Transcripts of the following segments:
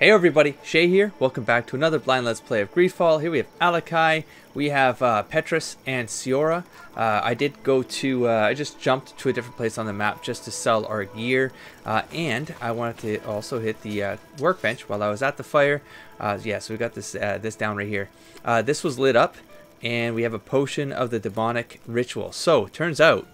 Hey everybody, Shay here. Welcome back to another blind let's play of Greedfall. Here we have Alakai, we have uh, Petrus and Siora. Uh, I did go to, uh, I just jumped to a different place on the map just to sell our gear. Uh, and I wanted to also hit the uh, workbench while I was at the fire. Uh, yeah, so we got this this down right here. this was lit up and we have a potion of the demonic ritual. So, turns out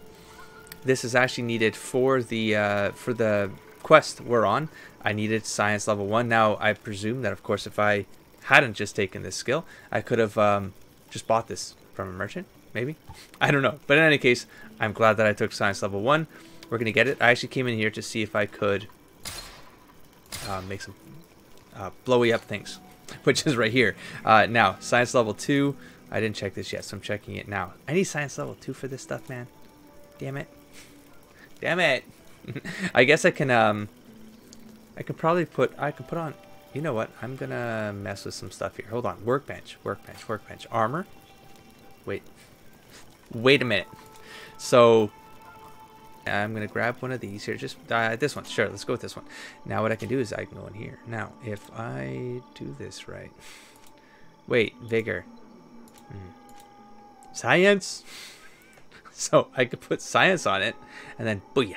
this is actually needed for the, for the quest we're on. I needed science level 1. Now, I presume that, of course, if I hadn't just taken this skill, I could have um, just bought this from a merchant, maybe? I don't know. But in any case, I'm glad that I took science level 1. We're going to get it. I actually came in here to see if I could uh, make some uh, blowy up things, which is right here. Uh, now, science level 2. I didn't check this yet, so I'm checking it now. I need science level 2 for this stuff, man. Damn it. Damn it. I guess I can... Um, I could probably put, I could put on, you know what? I'm to mess with some stuff here. Hold on. Workbench, workbench, workbench. Armor. Wait. Wait a minute. So, I'm to grab one of these here. Just uh, this one. Sure, let's go with this one. Now what I can do is I can go in here. Now, if I do this right. Wait, vigor. Hmm. Science. So I could put science on it and then booyah.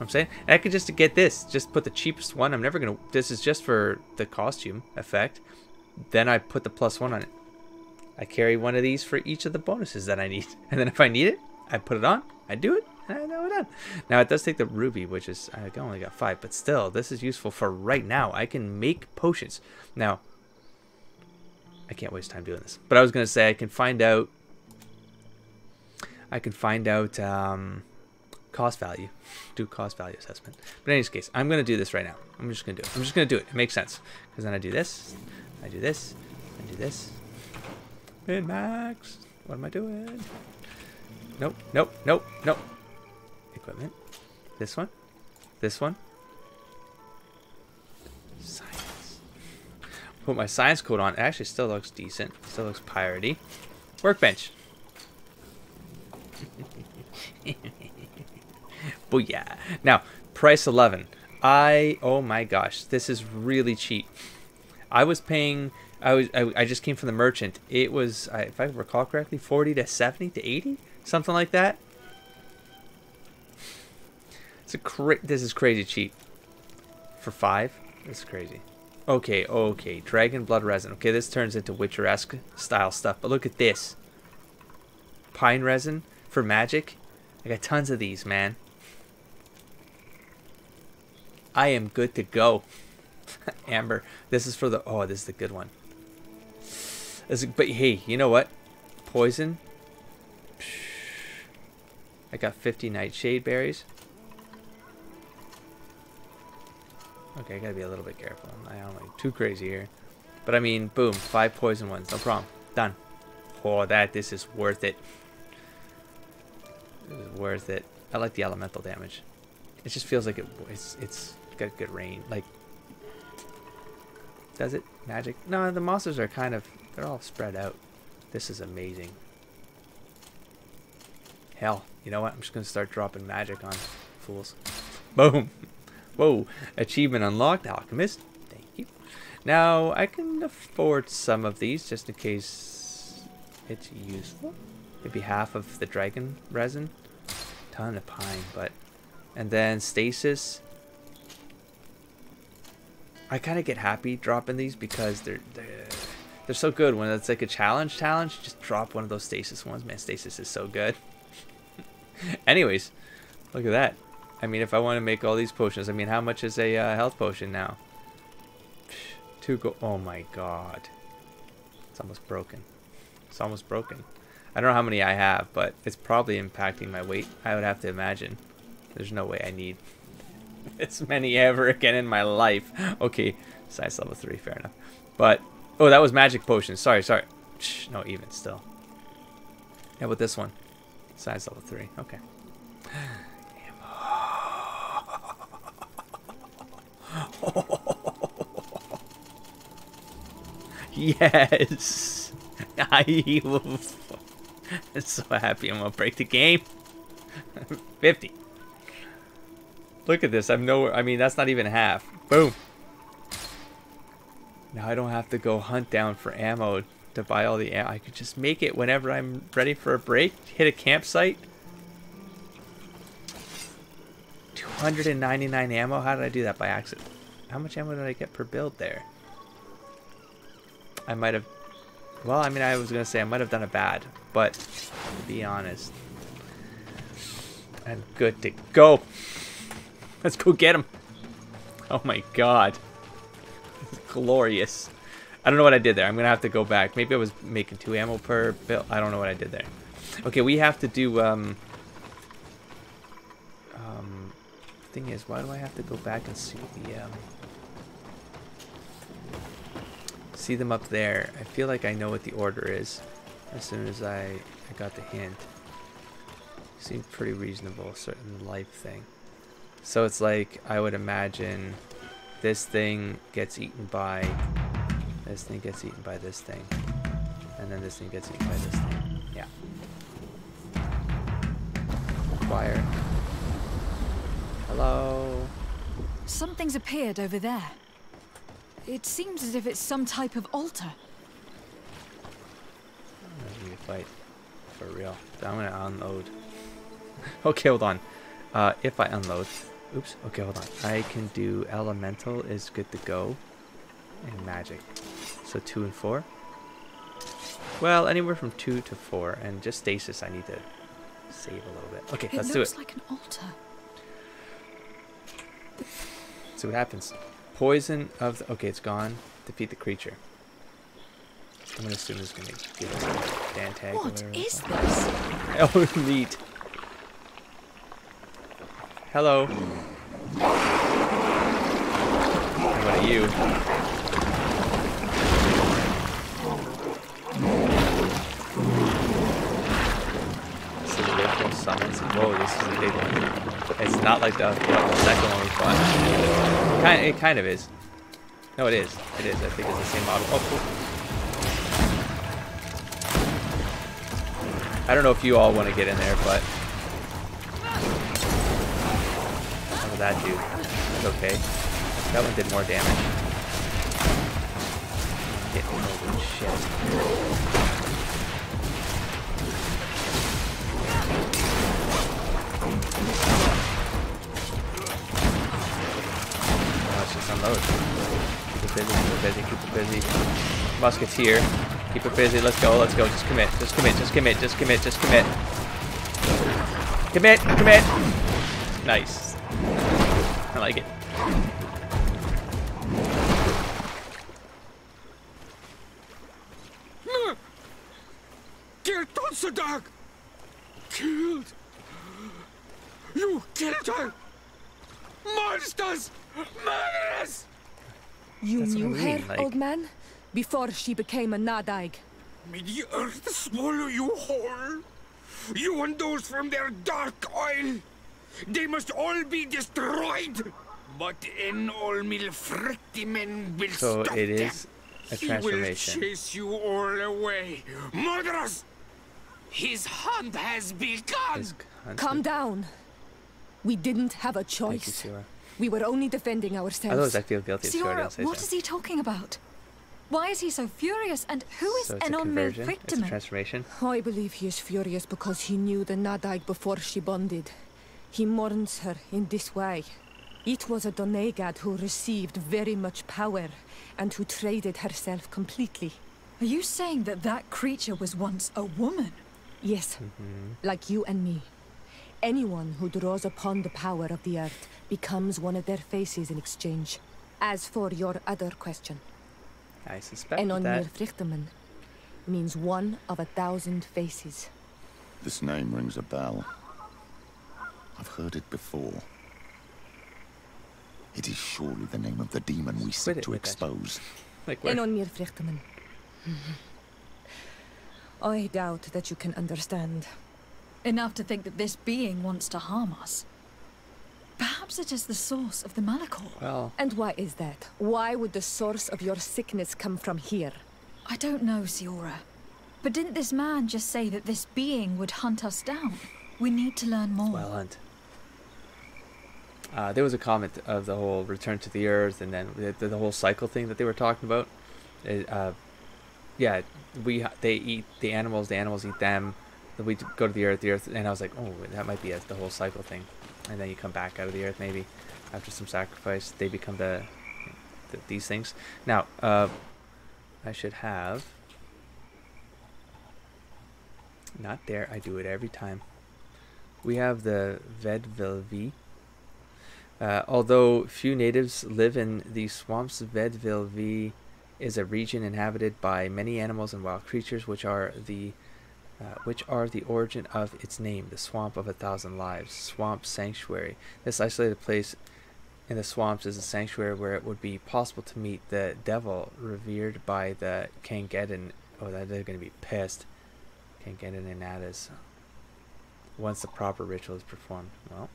I'm saying? And I could just get this, just put the cheapest one. I'm never going to, this is just for the costume effect. Then I put the plus one on it. I carry one of these for each of the bonuses that I need. And then if I need it, I put it on, I do it, and I we're done. Now it does take the ruby, which is, I only got five, but still, this is useful for right now. I can make potions. Now, I can't waste time doing this. But I was going to say, I can find out, I can find out, um, cost value, do cost value assessment. But in any case, I'm going to do this right now. I'm just going to do it. I'm just going to do it. It makes sense. Because then I do this, I do this, I do this. Min max. What am I doing? Nope, nope, nope, nope. Equipment. This one. This one. Science. Put my science coat on. It actually still looks decent. Still looks piratey. Workbench. Booyah. Now, price 11. I, oh my gosh, this is really cheap. I was paying, I was, I, I just came from the merchant. It was, if I recall correctly, 40 to 70 to 80, something like that. It's a cra this is crazy cheap. For five, this is crazy. Okay, okay, Dragon Blood Resin. Okay, this turns into Witcher-esque style stuff, but look at this. Pine Resin for magic. I got tons of these, man. I am good to go. Amber, this is for the... Oh, this is the good one. This, but hey, you know what? Poison. I got 50 nightshade berries. Okay, I gotta be a little bit careful. I don't like too crazy here. But I mean, boom, five poison ones, no problem. Done. Oh, that, this is worth it. This is worth it. I like the elemental damage. It just feels like it, it's, it's got good rain. Like, does it? Magic? No, the monsters are kind of, they're all spread out. This is amazing. Hell, you know what? I'm just going to start dropping magic on fools. Boom. Whoa. Achievement unlocked, Alchemist. Thank you. Now, I can afford some of these just in case it's useful. Maybe half of the dragon resin. Ton of pine, but... And then stasis. I kind of get happy dropping these because they're, they're they're so good. When it's like a challenge challenge, just drop one of those stasis ones. Man, stasis is so good. Anyways, look at that. I mean, if I want to make all these potions, I mean, how much is a uh, health potion now? Two go. Oh my god. It's almost broken. It's almost broken. I don't know how many I have, but it's probably impacting my weight. I would have to imagine. There's no way I need this many ever again in my life. Okay, size level 3, fair enough. But, oh, that was magic potion. Sorry, sorry. Shh, no, even still. How about this one? Size level 3, okay. yes! I will... I'm so happy I'm gonna break the game. 50. Look at this. I'm nowhere. I mean, that's not even half. Boom. Now I don't have to go hunt down for ammo to buy all the ammo. I could just make it whenever I'm ready for a break. Hit a campsite. 299 ammo? How did I do that by accident? How much ammo did I get per build there? I might have... Well, I mean, I was going to say I might have done it bad. But, to be honest, I'm good to go. Let's go get him. Oh my god. Glorious. I don't know what I did there. I'm going to have to go back. Maybe I was making two ammo per build. I don't know what I did there. Okay, we have to do... Um, um, thing is, why do I have to go back and see the... Um, see them up there? I feel like I know what the order is as soon as I, I got the hint. Seemed pretty reasonable, certain life thing. So it's like, I would imagine this thing gets eaten by this thing gets eaten by this thing. And then this thing gets eaten by this thing. Yeah. Fire. Hello? Something's appeared over there. It seems as if it's some type of altar. We need to fight. For real. I'm gonna unload. okay, hold on. Uh, if I unload. Oops. Okay, hold on. I can do elemental is good to go. And magic. So two and four. Well, anywhere from two to four, and just stasis. I need to save a little bit. Okay, it let's do it. looks like an altar. See what happens. Poison of the, okay, it's gone. Defeat the creature. I'm gonna assume it's gonna give us Dan tag. or What is this? Oh, neat. Hello. What are you? Summons. Whoa, this is a big one. It's not like the, the second one we fought. Kind, it kind of is. No, it is. It is. I think it's the same model. Oh, cool. I don't know if you all want to get in there, but that do? That's okay. That one did more damage. Get holy shit. Oh, let's just unload. Keep it busy, keep it busy, keep it busy. Musketeer. Keep it busy. Let's go, let's go. Just commit, just commit, just commit, just commit, just commit. Commit, commit. Nice. I like it. Dear Donsadag! Killed! You killed her! Monsters! Murderers! You That's knew I her, like- old man? Before she became a Nadaig. May the earth swallow you whole! You and those from their dark oil! They must all be destroyed! But En Olmil Frictimen will So stop it them. is a He transformation. will chase you all away! Murderers! His hunt has begun! His Calm down. We didn't have a Thank you, choice. We were only defending ourselves. Otherwise, I feel guilty if Ciora Siora, didn't say what so. is he talking about? Why is he so furious? And who is So it's a Enon conversion. It's a transformation. I believe he is furious because he knew the Nadaig before she bonded. He mourns her in this way. It was a Donegad who received very much power and who traded herself completely. Are you saying that that creature was once a woman? Yes, mm-hmm. like you and me. Anyone who draws upon the power of the earth becomes one of their faces in exchange. As for your other question, I suspect Enon that. Mirfrichtemen means one of a thousand faces. This name rings a bell. I've heard it before. It is surely the name of the demon we seek to expose. Like where? Enon mhm. I doubt that you can understand. Enough to think that this being wants to harm us. Perhaps it is the source of the Malichor. Well, And why is that? Why would the source of your sickness come from here? I don't know, Siora. But didn't this man just say that this being would hunt us down? We need to learn more. well hunt. Uh, there was a comment of the whole return to the earth and then the, the whole cycle thing that they were talking about. Uh, yeah, we they eat the animals, the animals eat them. Then we go to the earth, the earth, and I was like, oh, that might be a, the whole cycle thing. And then you come back out of the earth maybe after some sacrifice. They become the, the these things. Now, uh, I should have. Not there. I do it every time. We have the Vedvilvi. Uh, although few natives live in these swamps, Vedvilvi is a region inhabited by many animals and wild creatures, which are the uh, which are the origin of its name, the Swamp of a Thousand Lives, Swamp Sanctuary. This isolated place in the swamps is a sanctuary where it would be possible to meet the devil revered by the Kangedon. Oh, they're going to be pissed. Kangedon and Nadas. Once the proper ritual is performed. Well.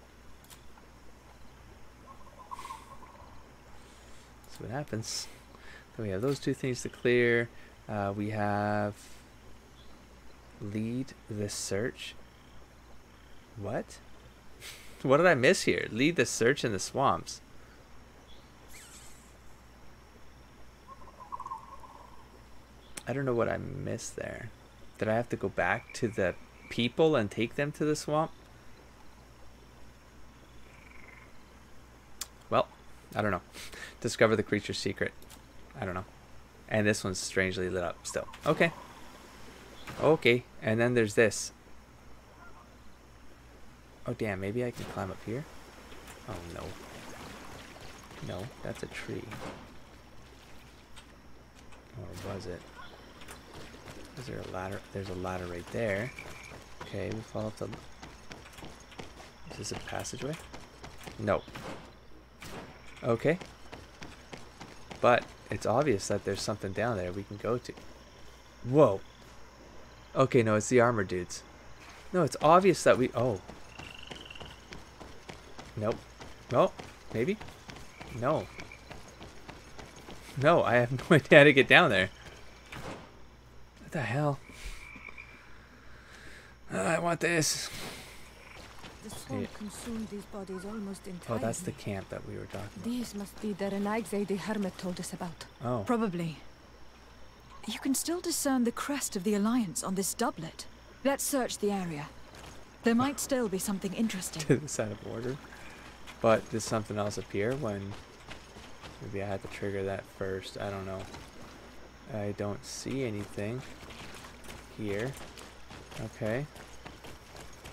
See what happens. So we have those two things to clear. Uh, we have lead the search. What? what did I miss here? Lead the search in the swamps. I don't know what I missed there. Did I have to go back to the people and take them to the swamp? Well, I don't know. Discover the creature's secret. I don't know. And this one's strangely lit up still. Okay. Okay. And then there's this. Oh, damn. Maybe I can climb up here? Oh, no. No, that's a tree. Or was it? Is there a ladder? There's a ladder right there. Okay, we fall up the... Is this a passageway? No. Okay. But it's obvious that there's something down there we can go to. Whoa. Okay, no, it's the armor dudes. No, it's obvious that we... Oh. Nope. No, maybe? No. No, I have no idea how to get down there. What the hell? I want this. The swamp Yeah. consumed these bodies almost Oh, that's the camp that we were talking about. These must be the Renaigse eh, the hermit told us about. Oh. Probably. You can still discern the crest of the Alliance on this doublet. Let's search the area. There might still be something interesting. to the side of border. But did something else appear when maybe I had to trigger that first? I don't know. I don't see anything here. Okay.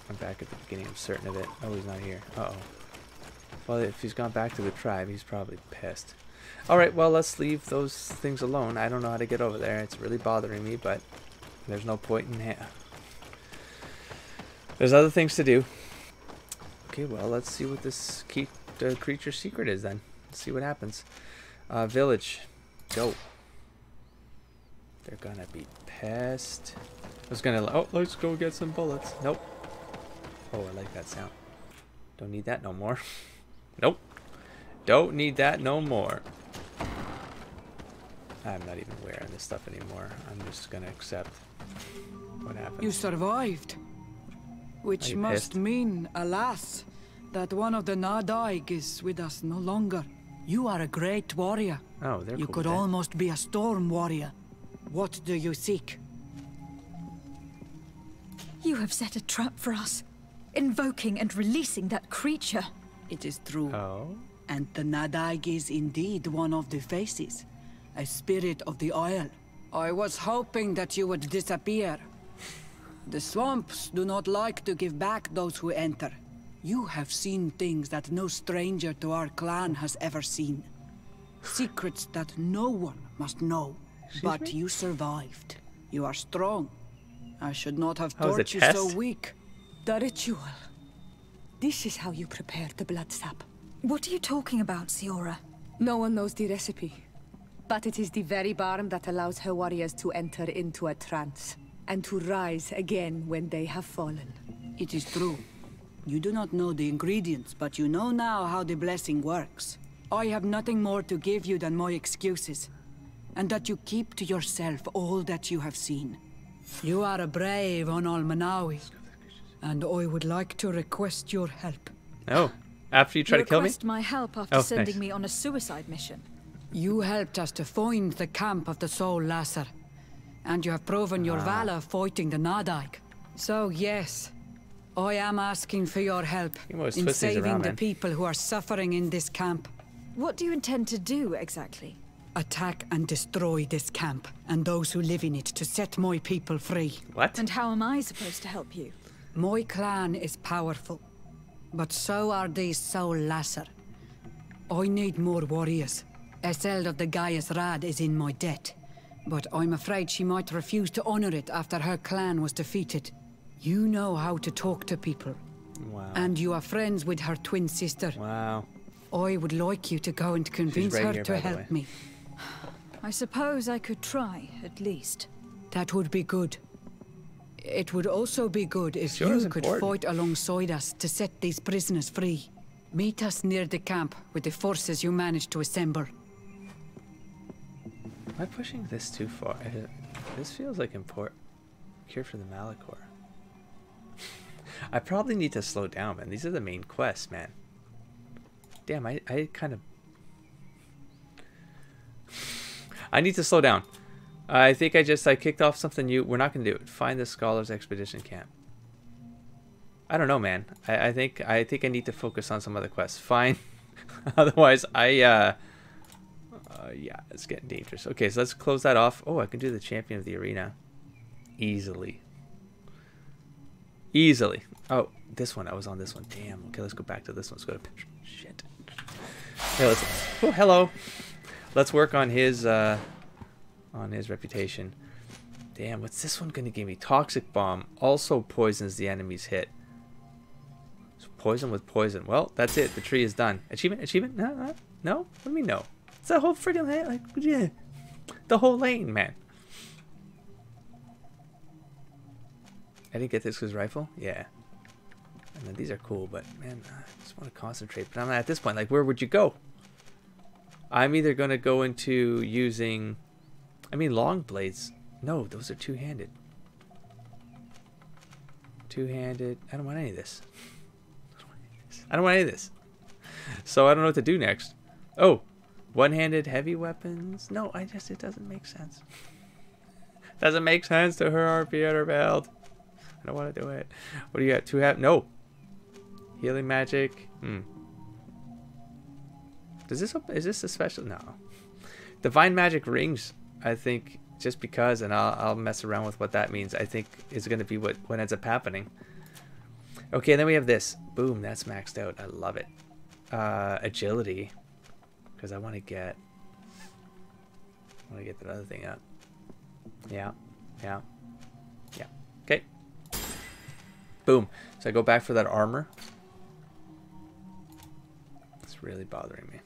I'm back at the beginning. I'm certain of it. Oh, he's not here. Uh oh. Well, if he's gone back to the tribe, he's probably pissed. Alright, well, let's leave those things alone. I don't know how to get over there. It's really bothering me, but there's no point in ha- There's other things to do. Okay, well, let's see what this key, uh, creature's secret is then. Let's see what happens. Uh, village. Go. They're gonna be pissed. I was gonna, oh, let's go get some bullets. Nope. Oh, I like that sound. Don't need that no more. nope. Don't need that no more. I'm not even wearing this stuff anymore. I'm just gonna accept what happened. You survived. Which you must pissed? mean, alas, that one of the Nadaig is with us no longer. You are a great warrior. oh, they're you cool could with that. almost be a storm warrior. What do you seek? You have set a trap for us, invoking and releasing that creature. It is true. Oh. And the Nadaig is indeed one of the faces. A spirit of the Isle. I was hoping that you would disappear. The swamps do not like to give back those who enter. You have seen things that no stranger to our clan has ever seen. Secrets that no one must know. but me? you survived. You are strong. I should not have How was you so weak. The ritual. This is how you prepare the blood sap. What are you talking about, Siora? No one knows the recipe. But it is the very barm that allows her warriors to enter into a trance. And to rise again when they have fallen. It is true. You do not know the ingredients, but you know now how the blessing works. I have nothing more to give you than my excuses. And that you keep to yourself all that you have seen. You are a brave Onal Manawi. And I would like to request your help. Oh, After you try you to kill me? request my help after Oh, sending nice. me on a suicide mission. You helped us to find the camp of the Soul Lasser, and you have proven your ah. valor fighting the Nadaig. So yes, I am asking for your help He in saving around, the people who are suffering in this camp. What do you intend to do exactly? Attack and destroy this camp and those who live in it to set my people free. What? And how am I supposed to help you? My clan is powerful, but so are these Soul Lasser. I need more warriors. Eseld of the Gaius Rad is in my debt, but I'm afraid she might refuse to honor it after her clan was defeated. You know how to talk to people, Wow. and you are friends with her twin sister. wow. I would like you to go and convince right her here, to help me. I suppose I could try, at least. That would be good. It would also be good if Sure you could important. fight alongside us to set these prisoners free. Meet us near the camp with the forces you managed to assemble. Am I pushing this too far? This feels like import. Cure for the Malichor. I probably need to slow down, man. These are the main quests, man. Damn, I, I kind of... I need to slow down. I think I just I kicked off something new. We're not going to do it. Find the Scholars Expedition Camp. I don't know, man. I, I think I think I need to focus on some other quests. Fine. Otherwise, I uh, uh, yeah, it's getting dangerous. Okay, so let's close that off. Oh, I can do the champion of the arena. Easily. Easily. Oh, this one. I was on this one. Damn. Okay, let's go back to this one. Let's go to. Shit. Yeah, let's. Oh, hello. Let's work on his uh, on his reputation. Damn, what's this one gonna give me? Toxic bomb also poisons the enemy's hit. So poison with poison. Well, that's it. The tree is done. Achievement? Achievement? No? No? no? What do you mean no? It's that whole freaking lane. Like, yeah. The whole lane, man. I didn't get this because rifle? Yeah. These are cool, but man, I just want to concentrate. But I'm at this point, like, where would you go? I'm either going to go into using. I mean, long blades. No, those are two handed. Two handed. I don't want any of this. I don't want any of this. So I don't know what to do next. Oh, one-handed heavy weapons. No, I just it doesn't make sense. doesn't make sense to her RP at her belt. I don't want to do it. What do you got? Two hat? No. Healing magic. Hmm. Does this is this a special? No. Divine magic rings. I think just because, and I'll I'll mess around with what that means. I think is going to be what what ends up happening. Okay, and then we have this. Boom, that's maxed out. I love it. Uh, agility, because I want to get. I want to get that other thing up. Yeah, yeah, yeah. Okay. Boom. So I go back for that armor. It's really bothering me.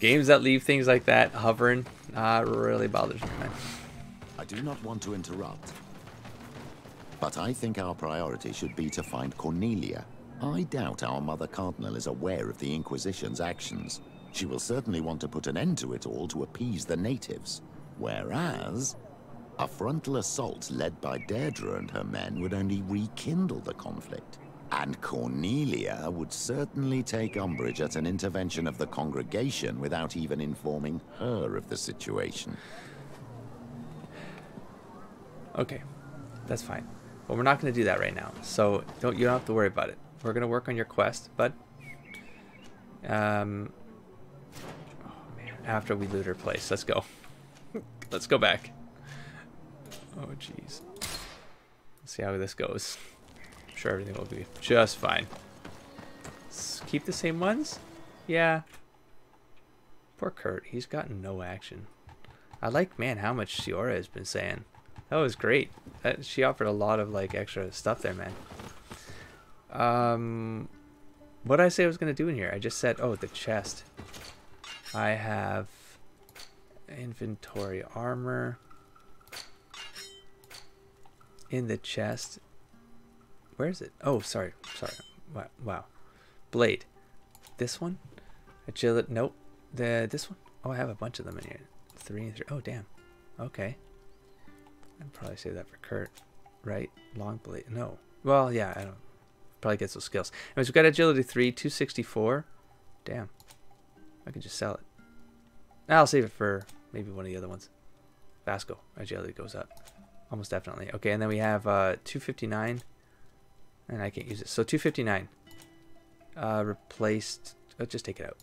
Games that leave things like that hovering, uh, really bothers me, man. I do not want to interrupt. But I think our priority should be to find Cornelia. I doubt our Mother Cardinal is aware of the Inquisition's actions. She will certainly want to put an end to it all to appease the natives. Whereas, a frontal assault led by Deirdre and her men would only rekindle the conflict. And Cornelia would certainly take umbrage at an intervention of the congregation without even informing her of the situation. Okay, that's fine. But we're not going to do that right now. So don't you don't have to worry about it. We're going to work on your quest, but um, oh man, after we loot her place, let's go. let's go back. Oh jeez. See how this goes. Sure everything will be just fine. Let's keep the same ones. Yeah. Poor Kurt. He's gotten no action. I like, man, how much Siora has been saying. That was great. That, she offered a lot of like extra stuff there, man. Um, what did I say I was gonna do in here? I just said, oh, the chest. I have inventory armor in the chest. Where is it? Oh, sorry, sorry. Wow, wow. Blade. This one. Agility. Nope. The this one. Oh, I have a bunch of them in here. Three and three. Oh, damn. Okay. I'd probably say that for Kurt, right? Long blade. No. Well, yeah, I don't. Probably get those skills. Anyways, we've got agility three, two sixty four. Damn. I could just sell it. I'll save it for maybe one of the other ones. Vasco. Agility goes up. Almost definitely. Okay, and then we have uh, 259. And I can't use it. So 259. Uh, replaced. Oh, just take it out.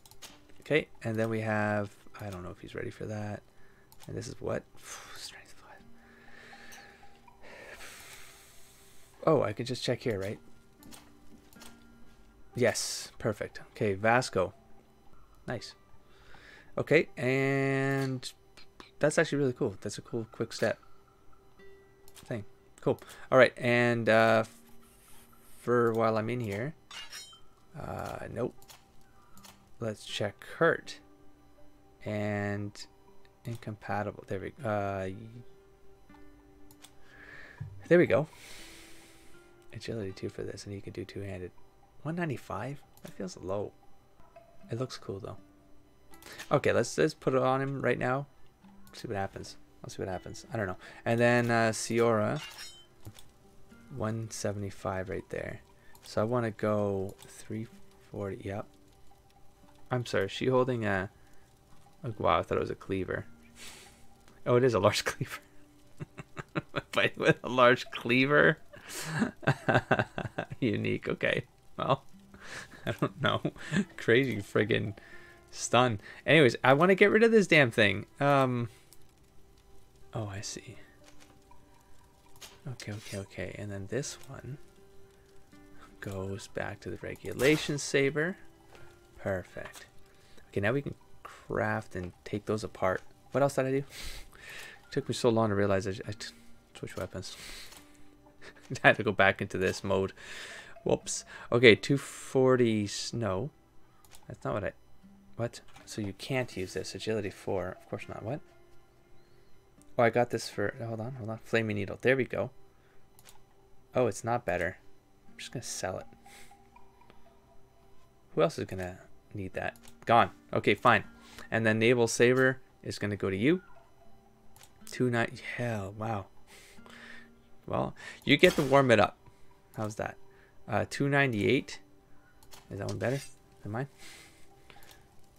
Okay, and then we have. I don't know if he's ready for that. And this is what? Strength 5. Oh, I can just check here, right? Yes, perfect. Okay, Vasco. Nice. Okay, and that's actually really cool. That's a cool quick step thing. Cool. All right, and uh, for while I'm in here, uh, nope. Let's check Kurt. And incompatible. There we uh There we go. Agility 2 for this, and he can do two-handed. 195? That feels low. It looks cool though. Okay, let's let's put it on him right now. See what happens. Let's see what happens. I don't know. And then uh Siora 175 right there. So I want to go 340. Yep. I'm sorry. Is she holding a? Wow, I thought it was a cleaver. Oh, it is a large cleaver. Fighting with a large cleaver. Unique. Okay. Well, I don't know. Crazy friggin' stun. Anyways, I want to get rid of this damn thing. Um. Oh, I see. Okay, okay, okay. And then this one goes back to the regulation saber. Perfect. Okay, now we can craft and take those apart. What else did I do? Took me so long to realize I, I switch weapons. I had to go back into this mode. Whoops. Okay, 240. No. That's not what I... What? So you can't use this. Agility 4. Of course not. What? Oh, I got this for... Hold on, hold on. Flaming Needle. There we go. Oh, it's not better. I'm just going to sell it. Who else is going to need that? Gone. Okay, fine. And then Naval Saber is going to go to you. Two night. Hell, wow. Well, you get to warm it up. How's that? Uh, 298. Is that one better than mine?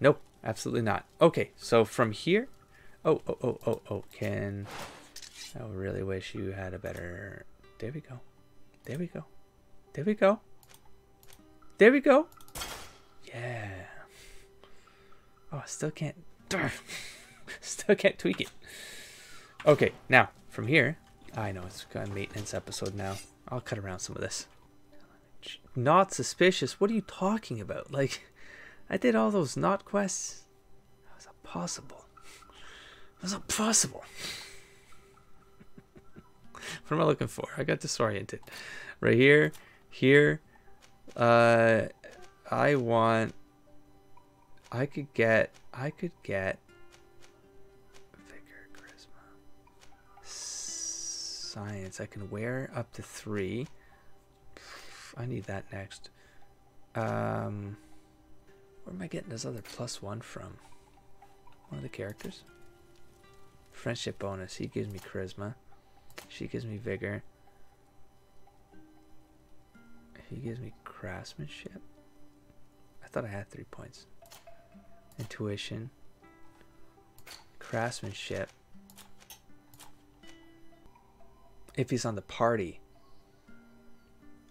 Nope, absolutely not. Okay, so from here. Oh, oh, oh, oh, oh. Can. I really wish you had a better. There we go. There we go. There we go. There we go. Yeah. Oh, I still can't. still can't tweak it. Okay, now from here, I know it's a maintenance episode now. I'll cut around some of this. Not suspicious. What are you talking about? Like, I did all those not quests. How's That was impossible. not possible. what am I looking for? I got disoriented. Right here, here. Uh, I want. I could get. I could get. Vigor, charisma, science. I can wear up to three. I need that next. Um, where am I getting this other plus one from? One of the characters. Friendship bonus. He gives me charisma. She gives me vigor. He gives me craftsmanship. I thought I had three points. Intuition. Craftsmanship. If he's on the party.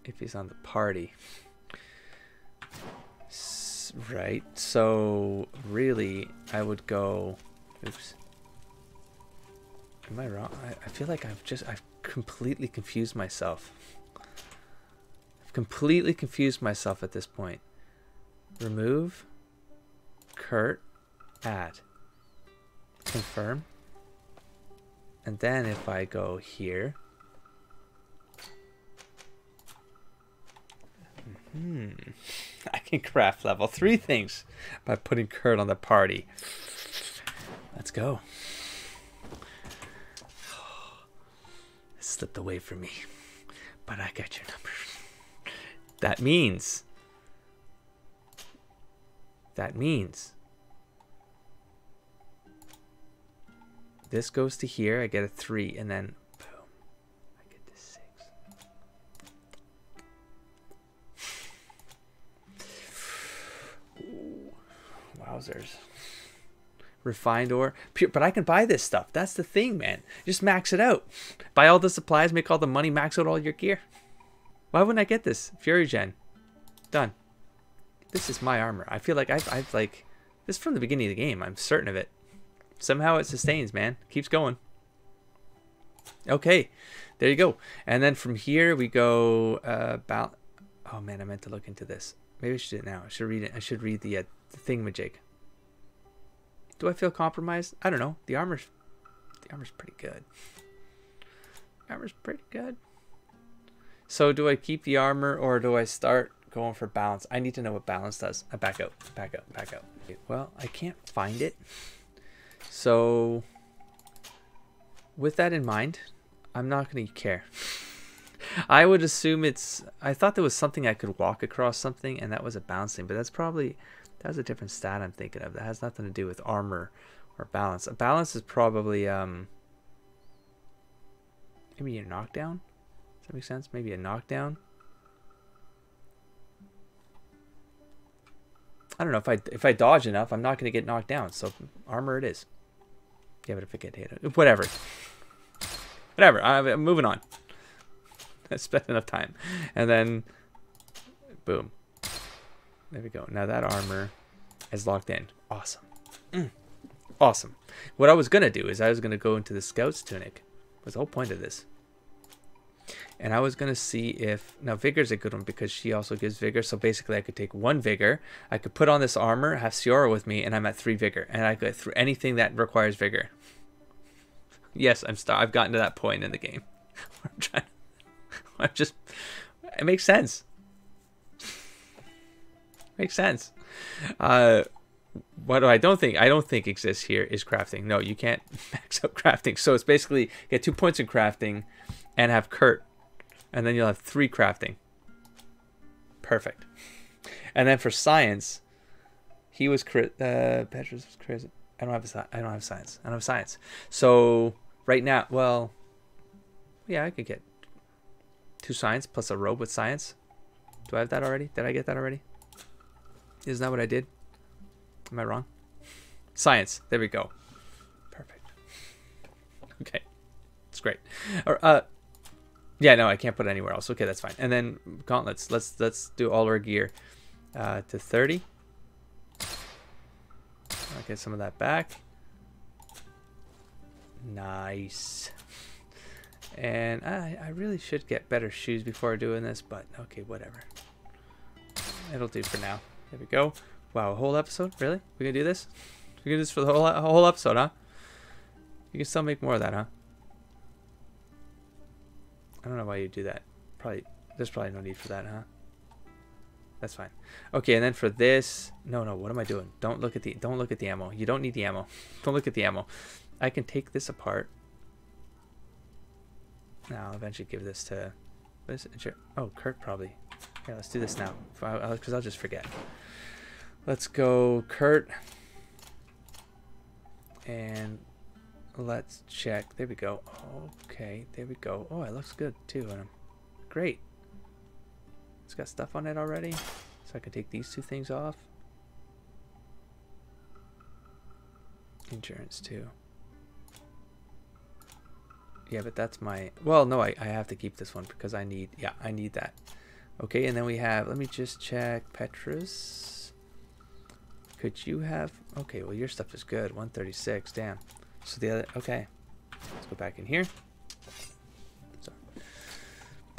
If he's on the party. Right. So really, I would go. Oops. Am I wrong? I, I feel like I've just I've completely confused myself. I've completely confused myself at this point. Remove. Kurt. Add. Confirm. And then if I go here. Hmm. I can craft level three things by putting Kurt on the party. Let's go. Slipped away from me. But I got your number. That means. That means. This goes to here. I get a three, and then boom. I get six. Wowzers. Refined ore. Pure, but I can buy this stuff. That's the thing, man. Just max it out. Buy all the supplies, make all the money, max out all your gear. Why wouldn't I get this? Fury Gen. Done. This is my armor. I feel like I've, I've like, this from the beginning of the game. I'm certain of it. Somehow it sustains, man. Keeps going. Okay, there you go. And then from here we go uh, about. Oh man, I meant to look into this. Maybe I should do it now. I should read it. I should read the, uh, the thingamajig. Do I feel compromised? I don't know. The armor's the armor's pretty good. The armor's pretty good. So do I keep the armor or do I start going for balance? I need to know what balance does. I back out, back out, back out. Well, I can't find it. So with that in mind, I'm not going to care. I would assume it's I thought there was something I could walk across something and that was a bouncing, but that's probably that's a different stat I'm thinking of. That has nothing to do with armor or balance. A balance is probably um maybe a knockdown. Does that make sense? Maybe a knockdown. I don't know if I if I dodge enough, I'm not going to get knocked down. So armor it is. Yeah, but if I get hit, whatever, whatever. I'm moving on. I spent enough time, and then, boom. There we go. Now that armor is locked in. Awesome. Mm. Awesome. What I was gonna do is I was gonna go into the scout's tunic. Was the whole point of this. And I was going to see if... Now, Vigor's a good one because she also gives Vigor. So basically, I could take one Vigor. I could put on this armor, have Siora with me, and I'm at three Vigor. And I could through anything that requires Vigor. yes, I'm star I've gotten to that point in the game. I'm trying... I'm just... It makes sense. Makes sense. Uh, what I don't think I don't think exists here is crafting. No, you can't max up crafting. So it's basically get two points in crafting and have Kurt and then you'll have three crafting. Perfect. And then for science, he was uh, Petrus was crazy. I don't have a, I don't have science. I don't have science. So right now, well, yeah, I could get two science plus a robe with science. Do I have that already? Did I get that already? Isn't that what I did? Am I wrong? Science. There we go. Perfect. Okay. It's great. Or, Uh, yeah, no, I can't put it anywhere else. Okay, that's fine. And then gauntlets. Let's let's do all our gear uh, to 30. I'll get some of that back. Nice. And I, I really should get better shoes before doing this, but okay, whatever. It'll do for now. There we go. Wow, a whole episode? Really? We gonna do this? We gonna do this for the whole whole episode, huh? You can still make more of that, huh? I don't know why you do that. Probably there's probably no need for that, huh? That's fine. Okay, and then for this, no, no, what am I doing? Don't look at the don't look at the ammo. You don't need the ammo. Don't look at the ammo. I can take this apart. Now I'll eventually give this to this oh Kurt probably. Yeah, let's do this now because I'll just forget. Let's go Kurt and Let's check. There we go. Okay, there we go. Oh, it looks good too. Great. It's got stuff on it already. So I can take these two things off. Insurance too. Yeah, but that's my... Well, no, I, I have to keep this one because I need... Yeah, I need that. Okay, and then we have... Let me just check. Petrus. Could you have... Okay, well, your stuff is good. 136. Damn. So the other, okay. Let's go back in here.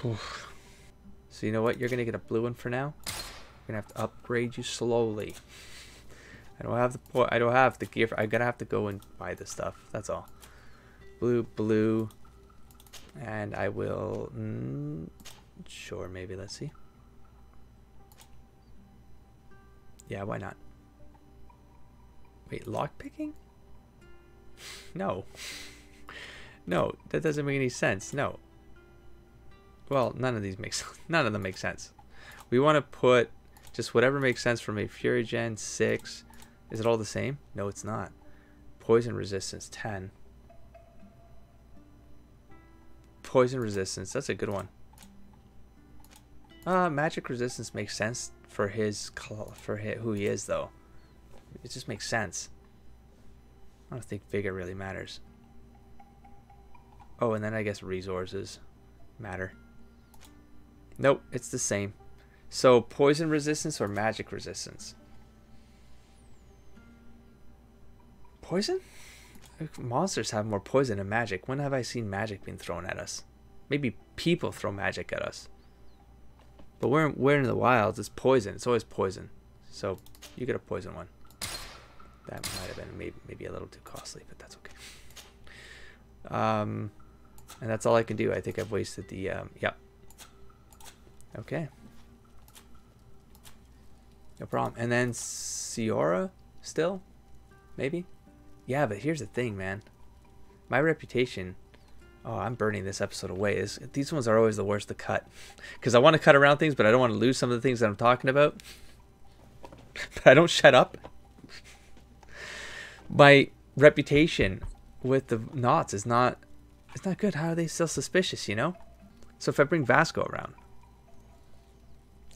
So, you know what? You're going to get a blue one for now. I'm going to have to upgrade you slowly. I don't have the I don't have the gear. For, I'm going to have to go and buy the stuff. That's all. Blue, blue. And I will... Mm, sure, maybe. Let's see. Yeah, why not? Wait, lockpicking? No. No, that doesn't make any sense. No. Well, none of these makes none of them make sense. We want to put just whatever makes sense from a Fury Gen 6. Is it all the same? No, it's not. Poison resistance 10. Poison resistance, that's a good one. Uh, magic resistance makes sense for his for his, who he is though. It just makes sense. I don't think vigor really matters. Oh, and then I guess resources matter. Nope, it's the same. So poison resistance or magic resistance? Poison? Monsters have more poison than magic. When have I seen magic being thrown at us? Maybe people throw magic at us. But we're, we're in the wilds. It's poison. It's always poison. So you get a poison one. That might have been maybe, maybe a little too costly, but that's okay. Um, and that's all I can do. I think I've wasted the, um, yep. Okay. No problem. And then Siora still? Maybe? Yeah, but here's the thing, man. My reputation. Oh, I'm burning this episode away. This, these ones are always the worst to cut. Because I want to cut around things, but I don't want to lose some of the things that I'm talking about. but I don't shut up. My reputation with the Nauts is not it's not good. How are they still suspicious, you know? So if I bring Vasco around,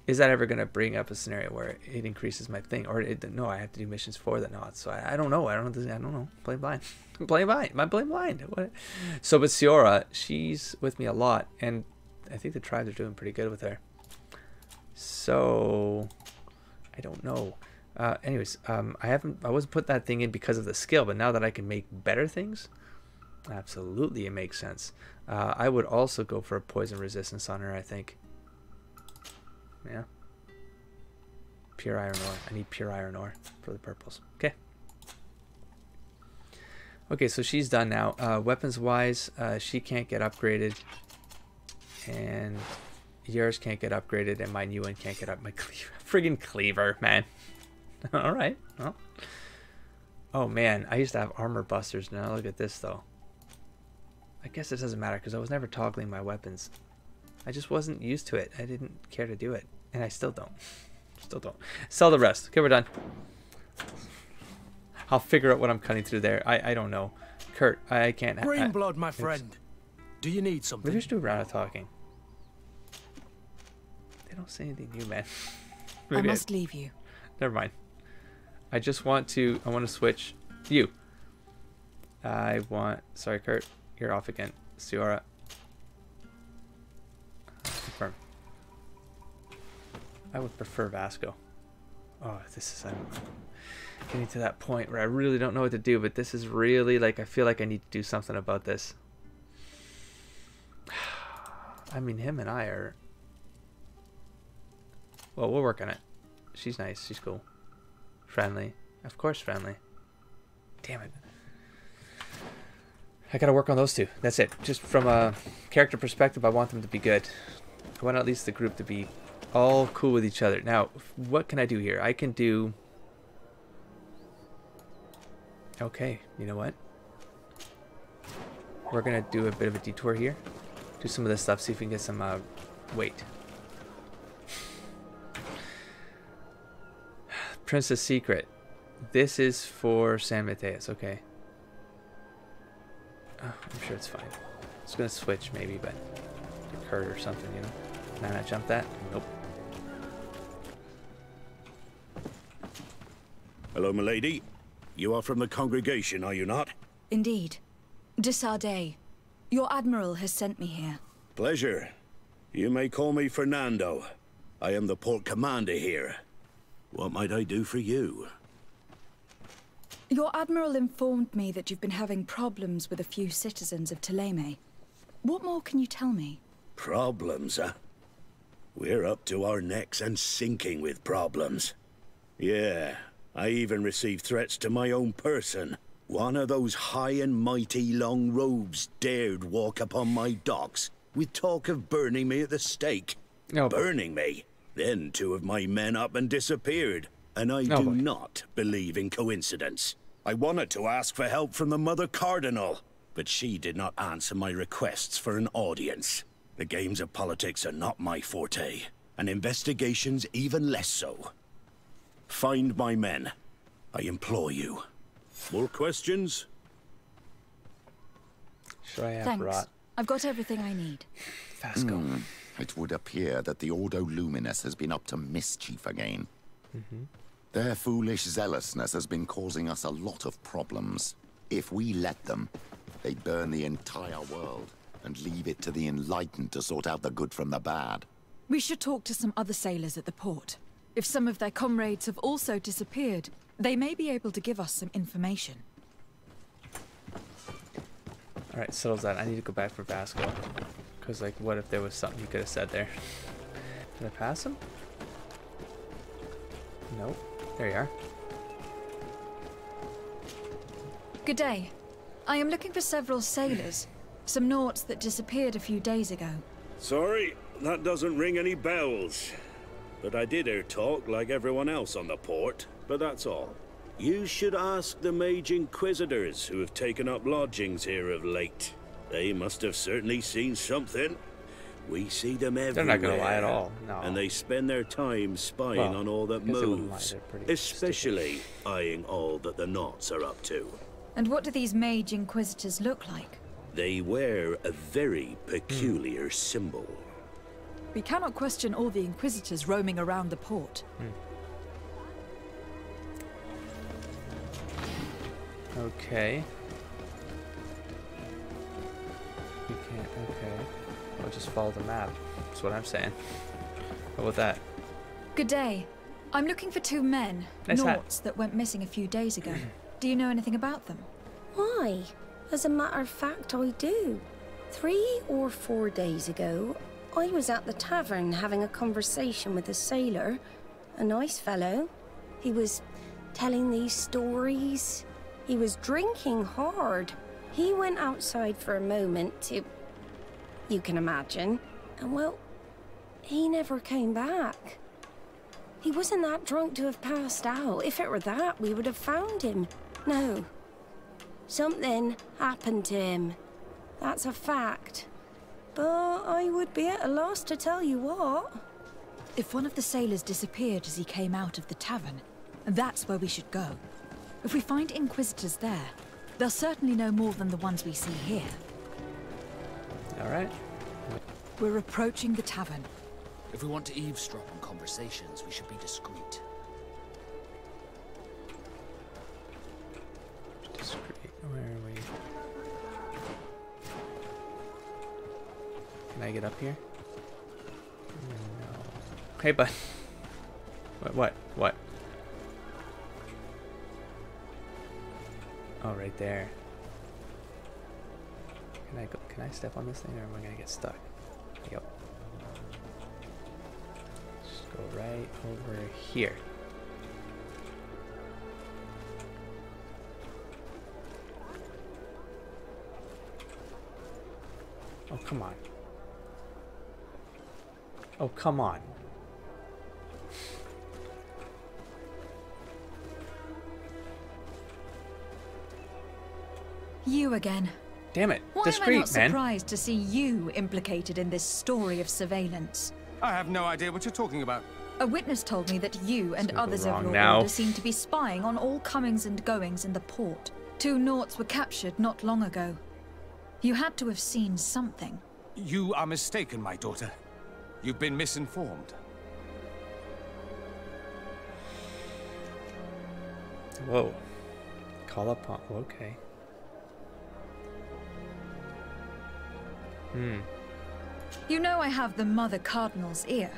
is that ever going to bring up a scenario where it increases my thing, or it, no? I have to do missions for the Nauts, so I, I don't know. I don't. Know. I don't know. Play blind. play blind. I'm playing blind. What? So, but Siora, she's with me a lot, and I think the tribes are doing pretty good with her. So, I don't know. Uh, anyways, um, I haven't. I wasn't put that thing in because of the skill, but now that I can make better things, absolutely, it makes sense. Uh, I would also go for a poison resistance on her. I think. Yeah. Pure iron ore. I need pure iron ore for the purples. Okay. Okay, so she's done now. Uh, weapons wise, uh, she can't get upgraded. And yours can't get upgraded, and my new one can't get up. My cleaver. Friggin' cleaver, man. Alright. Well. Oh, man. I used to have armor busters. Now look at this, though. I guess it doesn't matter, because I was never toggling my weapons. I just wasn't used to it. I didn't care to do it. And I still don't. Still don't. Sell the rest. Okay, we're done. I'll figure out what I'm cutting through there. I, I don't know. Kurt, I, I can't... Green blood, my friend. Do you need something? Maybe we should do a round of talking. They don't say anything new, man. I must I, leave you. Never mind. I just want to... I want to switch... You. I want... Sorry, Kurt. You're off again. Siora. Confirm. I would prefer Vasco. Oh, this is I'm getting to that point where I really don't know what to do, but this is really like I feel like I need to do something about this. I mean, him and I are. Well, we'll work on it. She's nice. She's cool. Friendly. Of course, friendly. Damn it. I gotta work on those two. That's it. Just from a character perspective, I want them to be good. I want at least the group to be all cool with each other. Now, what can I do here? I can do... Okay, you know what? We're to do a bit of a detour here. Do some of this stuff, see if we can get some uh, weight. Princess Secret. This is for San Matheus, okay. Oh, I'm sure it's fine. It's going to switch maybe, but Kurt or something, you know. Can I not jump that? Nope. Hello, milady. You are from the congregation, are you not? Indeed. De Sardet. Your admiral has sent me here. Pleasure. You may call me Fernando. I am the port commander here. What might I do for you? Your admiral informed me that you've been having problems with a few citizens of Thélème. What more can you tell me? Problems, huh? We're up to our necks and sinking with problems. Yeah, I even received threats to my own person. One of those high and mighty long robes dared walk upon my docks with talk of burning me at the stake. Oh, burning me? Then two of my men up and disappeared. And I oh, do boy. not believe in coincidence. I wanted to ask for help from the Mother Cardinal, but she did not answer my requests for an audience. The games of politics are not my forte, and investigations even less so. Find my men. I implore you. More questions? Sure I have, Thanks. Rot. I've got everything I need. Vasco. Mm. It would appear that the Ordo Luminous has been up to mischief again. Mm -hmm. Their foolish zealousness has been causing us a lot of problems. If we let them, they burn the entire world and leave it to the enlightened to sort out the good from the bad. We should talk to some other sailors at the port. If some of their comrades have also disappeared, they may be able to give us some information. Alright, settles that. I need to go back for Vasco. Because, like, what if there was something he could have said there? Did I pass him? Nope. There you are. Good day. I am looking for several sailors. Some Nauts that disappeared a few days ago. Sorry, that doesn't ring any bells. But I did hear talk like everyone else on the port, but that's all. You should ask the Mage Inquisitors who have taken up lodgings here of late. They must have certainly seen something. We see them everywhere. They're not gonna lie at all. No. And they spend their time spying Well, on all that I guess they wouldn't lie, moves, they're especially eyeing all that the Nauts are up to. And what do these mage inquisitors look like? They wear a very hmm. peculiar symbol. We cannot question all the inquisitors roaming around the port. Hmm. Okay. Can't. Okay. I'll just follow the map. That's what I'm saying. How about that? Good day. I'm looking for two men, Nice hat. Nauts that went missing a few days ago. do you know anything about them? Why? As a matter of fact, I do. Three or four days ago, I was at the tavern having a conversation with a sailor, a nice fellow. He was telling these stories. He was drinking hard. He went outside for a moment to. You can imagine. And well, he never came back. He wasn't that drunk to have passed out. If it were that, we would have found him. No, Something happened to him. That's a fact. But I would be at a loss to tell you what. If one of the sailors disappeared as he came out of the tavern, that's where we should go. If we find inquisitors there, they'll certainly know more than the ones we see here. Alright. We're approaching the tavern. If we want to eavesdrop on conversations, we should be discreet. Discreet. Where are we? Can I get up here? No. Hey, bud. What? What? What? Oh, right there. Can I go? Can I step on this thing, or am I gonna get stuck? Yep. Just go right over here. Oh, come on. Oh, come on. You again. Damn it. Why am I Discreet, not man. surprised to see you implicated in this story of surveillance? I have no idea what you're talking about. A witness told me that you and gonna others of your now. order seem to be spying on all comings and goings in the port. Two Nauts were captured not long ago. You had to have seen something. You are mistaken, my daughter. You've been misinformed. Whoa. Call upon. Okay. Hmm. You know I have the Mother Cardinal's ear.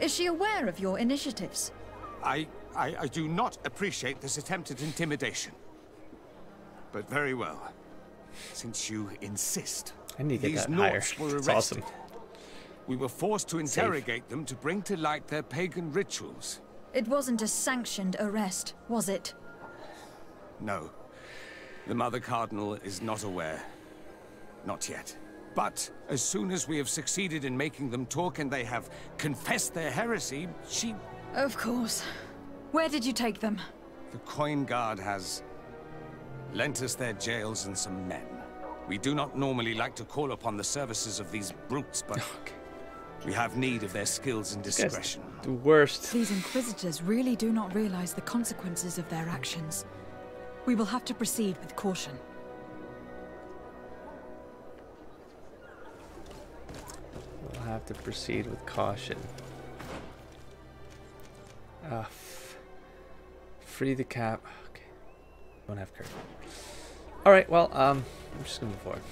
Is she aware of your initiatives? I, I, I do not appreciate this attempt at intimidation. But very well. Since you insist, I need to get these that were arrested. awesome. We were forced to interrogate them to bring to light their pagan rituals. It wasn't a sanctioned arrest, was it? No. The Mother Cardinal is not aware. Not yet. But as soon as we have succeeded in making them talk and they have confessed their heresy, she... Of course. Where did you take them? The Coin Guard has lent us their jails and some men. We do not normally like to call upon the services of these brutes, but we have need of their skills and Guys, discretion. The worst. These Inquisitors really do not realize the consequences of their actions. We will have to proceed with caution. Have to proceed with caution. Ah, free the cap. Okay. Don't have courage. Alright, well, um, I'm just gonna move forward.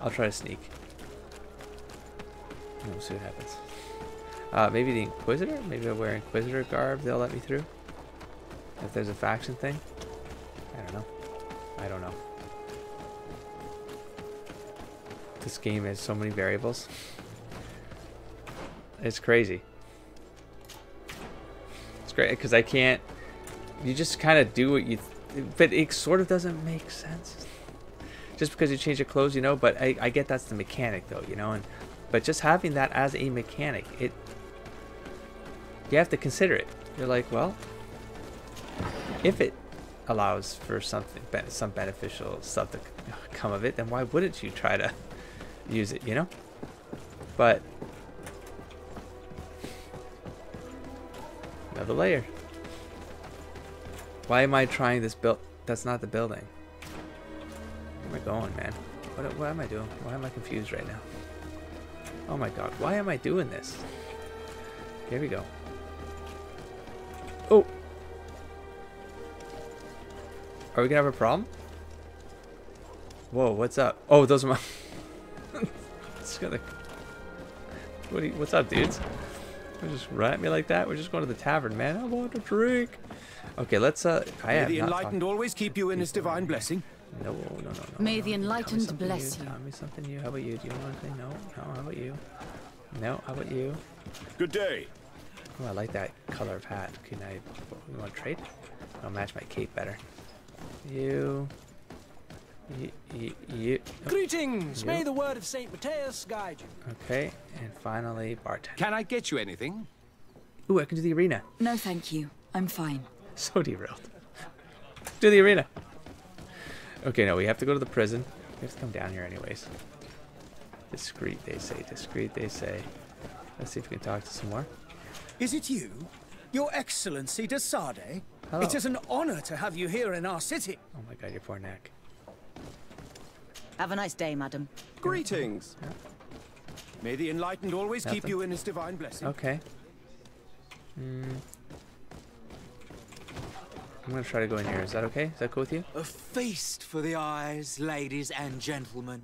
I'll try to sneak. We'll see what happens. Uh, maybe the Inquisitor? Maybe I wear Inquisitor garb, they'll let me through? If there's a faction thing? I don't know. I don't know. This game has so many variables. It's crazy. It's great because I can't. You just kind of do what you, but it sort of doesn't make sense. Just because you change your clothes, you know. But I, I get that's the mechanic, though, you know. And but just having that as a mechanic, it you have to consider it. You're like, well, if it allows for something, some beneficial stuff to come of it, then why wouldn't you try to use it, you know? But another layer. Why am I trying this build? That's not the building. Where am I going, man? What, what am I doing? Why am I confused right now? Oh my god, why am I doing this? Here we go. Oh! Are we gonna have a problem? Whoa, what's up? Oh, those are my... it's gonna... What you, what's up, dudes? You just run at me like that? We're just going to the tavern, man. I want a drink. Okay, let's, uh... I May the Enlightened always keep you in his divine blessing. No, no, no, no. May no, the Enlightened bless you. you. Tell me something new. How about you? Do you want anything? No, no. How about you? No, how about you? Good day. Oh, I like that color of hat. Can I... You want to trade? I'll match my cape better. You... You... Greetings! You. May the word of St. Matthias guide you. Okay, and finally, bartender. Can I get you anything? Ooh, I can do the arena. No, thank you. I'm fine. So derailed. do the arena. Okay, no, we have to go to the prison. We have to come down here anyways. Discreet, they say. Discreet, they say. Let's see if we can talk to some more. Is it you? Your Excellency de Sardet? Hello. It is an honor to have you here in our city. Oh my god, your poor neck. Have a nice day, madam. Greetings. Yeah. May the Enlightened always Nothing. keep you in his divine blessing. Okay. Mm. I'm gonna try to go in here. Is that okay? Is that cool with you? A feast for the eyes, ladies and gentlemen.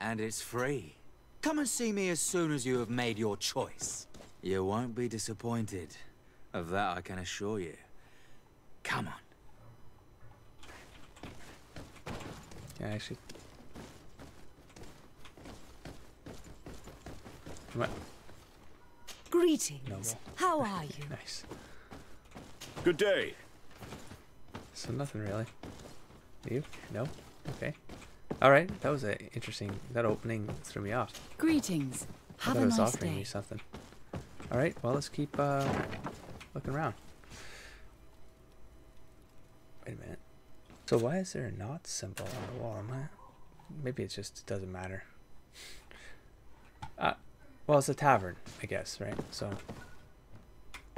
And it's free. Come and see me as soon as you have made your choice. You won't be disappointed. Of that I can assure you. Come on. Yeah, actually. Come on. Greetings. No. How are you? Nice. Good day. So nothing really. You? No? Okay. Alright, that was a interesting that opening threw me off. Greetings. I Have thought a it was nice offering day. me something. Alright, well let's keep uh looking around. Wait a minute. So why is there a Naut symbol on the wall? Am I maybe it just doesn't matter. Uh well it's a tavern, I guess, right? So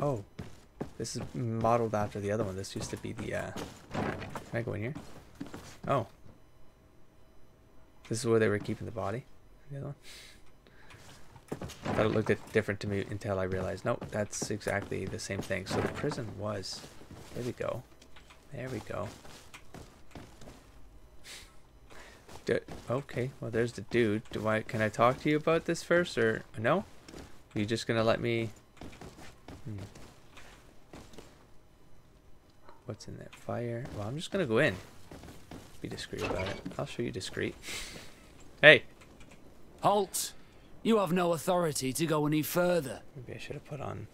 Oh. This is modeled after the other one. This used to be the uh Can I go in here? Oh. This is where they were keeping the body. The other one. I thought it looked different to me until I realized, nope, that's exactly the same thing. So the prison was. There we go. There we go. Okay, well there's the dude. Do I can I talk to you about this first or no? Are you just gonna let me? Hmm. What's in that Fire. Well, I'm just gonna go in. Be discreet about it. I'll show you discreet. Hey. Halt! You have no authority to go any further. Maybe I should have put on.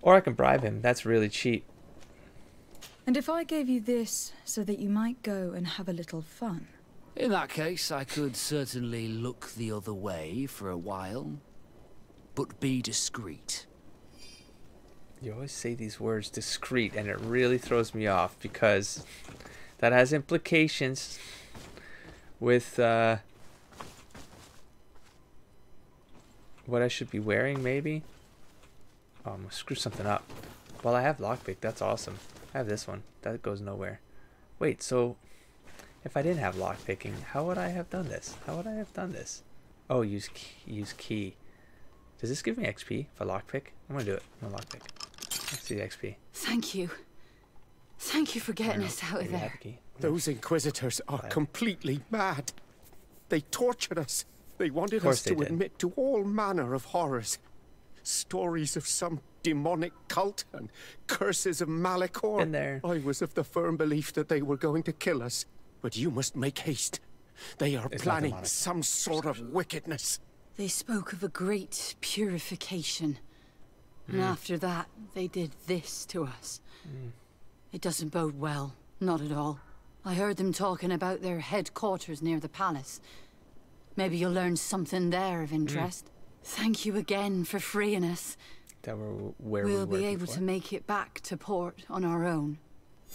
Or I can bribe him. That's really cheap. And if I gave you this so that you might go and have a little fun? In that case, I could certainly look the other way for a while. But be discreet. You always say these words discreet, and it really throws me off because that has implications with uh, what I should be wearing, maybe. Oh, I'm gonna screw something up. Well, I have lockpick. That's awesome. I have this one. That goes nowhere. Wait, so if I didn't have lockpicking, how would I have done this? How would I have done this? Oh, use key, use key. Does this give me XP for lockpick? I'm gonna do it. I'm gonna lockpick. Let's see the XP. Thank you. Thank you for getting us out of Maybe have there. a key. Those Inquisitors are completely mad. They tortured us. They wanted us they to did. admit to all manner of horrors. Stories of some demonic cult and curses of Malichor. Been there. I was of the firm belief that they were going to kill us. But you must make haste. They are It's planning some sort of wickedness. They spoke of a great purification. And Mm. after that, they did this to us. It doesn't bode well. Not at all. I heard them talking about their headquarters near the palace. Maybe you'll learn something there of interest. Thank you again for freeing us. That were where we'll we were be able before. to make it back to port on our own.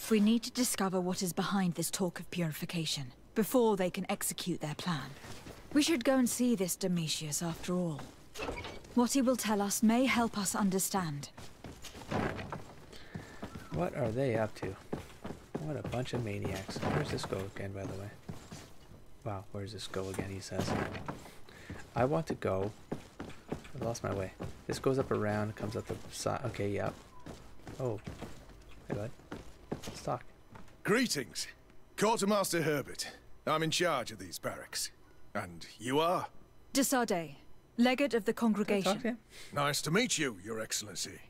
We need to discover what is behind this talk of purification, before they can execute their plan. We should go and see this Domitius after all. What he will tell us may help us understand. What are they up to? What a bunch of maniacs. Where's this go again, by the way? Wow, where's this go again, he says. I want to go... I lost my way. This goes up around, comes up the side. Okay, yep. Oh. Hey, bud. Let's talk. Greetings. Quartermaster Herbert. I'm in charge of these barracks. And you are? De Sardet, legate of the congregation. Nice to meet you, Your Excellency.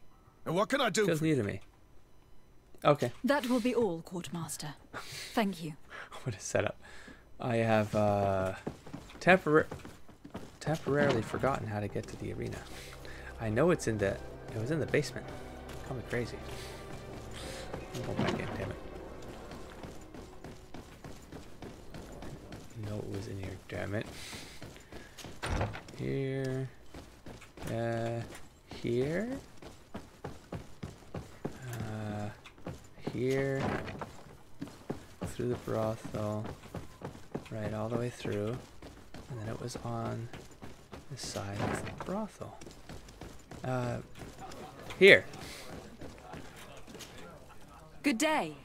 And what can I do Feels for new to me. Okay. That will be all, Quartermaster. Thank you. what a setup. I have uh, tempor temporarily forgotten how to get to the arena. I know it's in the it was in the basement. Call me crazy. I'm going back in, damn it. No, it was in here, damn it. Here. Uh, here. Uh, here. Through the brothel. Right all the way through. And then it was on the side of the brothel. Uh, here. Good day.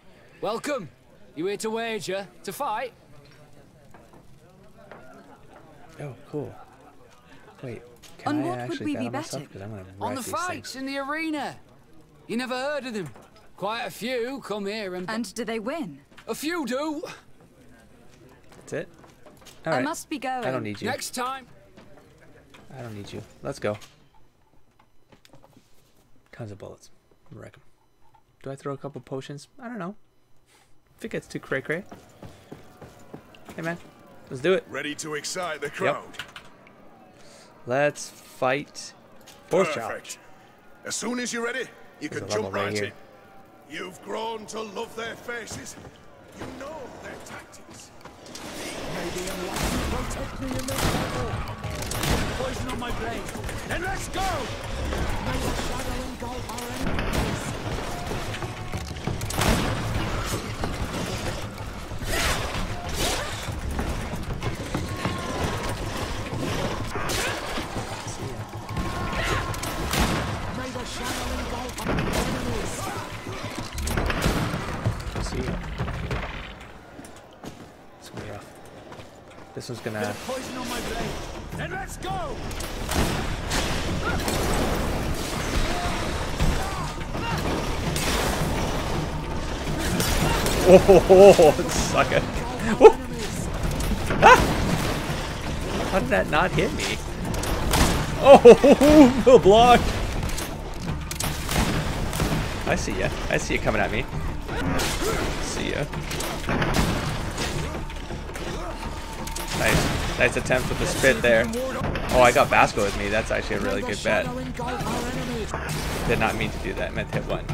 Welcome. You here to wager? To fight? Oh, cool. Wait, can On I what would we bet be on betting? Because I'm On the fights things. in the arena. You never heard of them. Quite a few come here and... And do they win? A few do. That's it. I All right. must be going. I don't need you. Next time. I don't need you. Let's go. Tons of bullets. Wreck 'em. Do I throw a couple potions? I don't know. If it gets too cray cray. Hey man, let's do it. Ready to excite the crowd? Yep. Let's fight. Force challenge. Perfect. As soon as you're ready, you There's can jump right right, here. in. You've grown to love their faces. You know their tactics. Poison on my blade. Then let's go! May the shadow engulf our enemies. May the shadow engulf our enemies. See ya. It's gonna. This one's gonna. poison on my blade. Then let's go! Oh, sucker. Ah! How did that not hit me? Oh, the block. I see ya. I see you coming at me. Nice. Attempt with the spit there. Oh, I got Vasco with me. That's actually a really good bet. Did not mean to do that. Meant to hit one.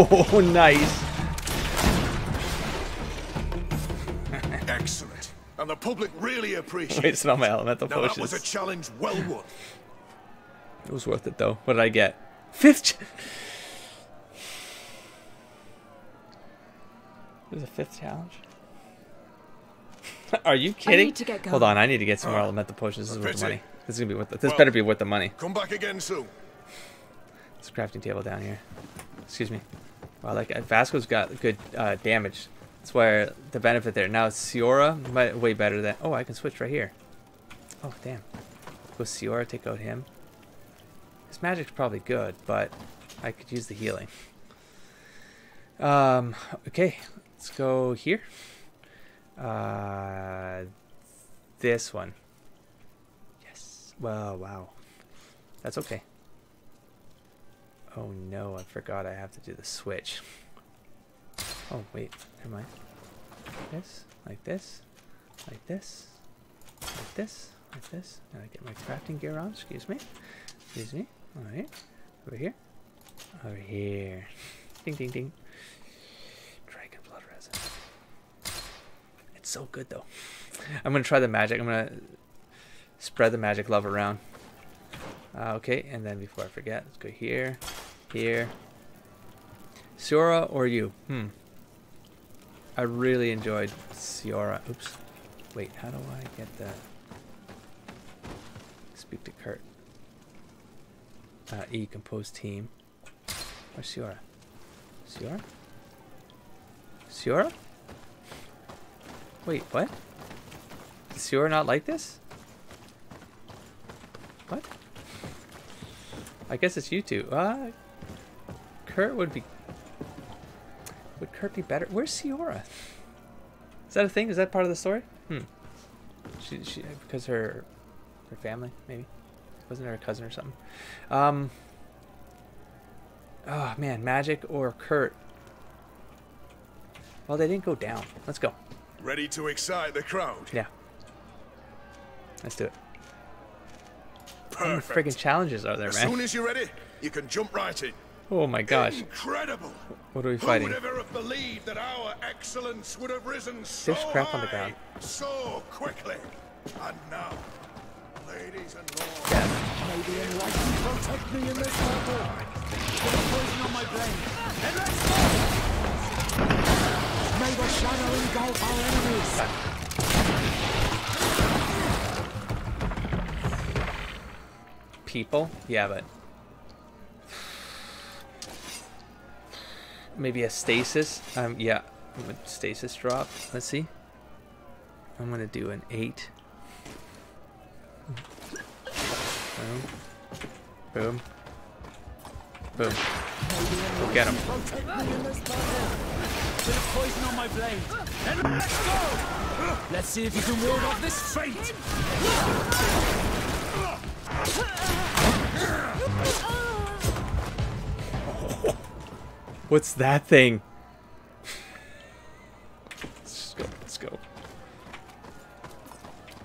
Oh, nice. Excellent. And the public really appreciate Wait, smell my elemental Now that was a challenge well won. It was worth it though. What did I get? Fifth. ch- There's a fifth challenge. Are you kidding? need to get Hold on, I need to get some more Ah, elemental potions. This is worth the money. This is gonna be worth. The, this Well, better be worth the money. Come back again soon. This crafting table down here. Excuse me. Wow, like uh, Vasco's got good uh, damage. That's why the benefit there. Now Siora, might, way better than. Oh, I can switch right here. Oh damn. Go Siora, take out him. His magic's probably good, but I could use the healing. Um. Okay, let's go here. Uh, this one. Yes. Well, wow. That's okay. Oh no, I forgot I have to do the switch. Oh wait, never mind. This, like this, like this, like this, like this. Now I get my crafting gear on, excuse me. Excuse me. Alright. Over here. Over here. Ding ding ding. Dragon blood resin. It's so good though. I'm gonna try the magic. I'm gonna spread the magic love around. Uh, okay, and then before I forget, let's go here, here. Siora or you? Hmm. I really enjoyed Siora. Oops. Wait, how do I get that? Speak to Kurt. Uh, e compose team. Where's Siora? Siora? Siora? Wait, what? Does Siora not like this? What? I guess it's you two. Uh, Kurt would be. Would Kurt be better? Where's Siora? Is that a thing? Is that part of the story? Hmm. She, she, because her, her family maybe, wasn't her a cousin or something? Um. Oh man, Magic or Kurt? Well, they didn't go down. Let's go. Ready to excite the crowd? Yeah. Let's do it. How many Perfect. freaking challenges are there, man? As soon as you're ready, you can jump right in. Oh my gosh. Incredible! What are we Who fighting? would ever have believed that our excellence would have risen so There's crap on the ground. so quickly? And now, ladies and lords, May the enlightened protect me in this battle. Put a poison on my blade. And let's go! May the shadow engulf our enemies. People? Yeah, but maybe a stasis. Um, yeah, stasis drop. Let's see. I'm gonna do an eight. Boom. Boom. Boom. Go get him. Protect me in this battle. Put a poison on my blade. And let's go! Let's see if you can ward off this fate. What's that thing? Let's go. Let's go.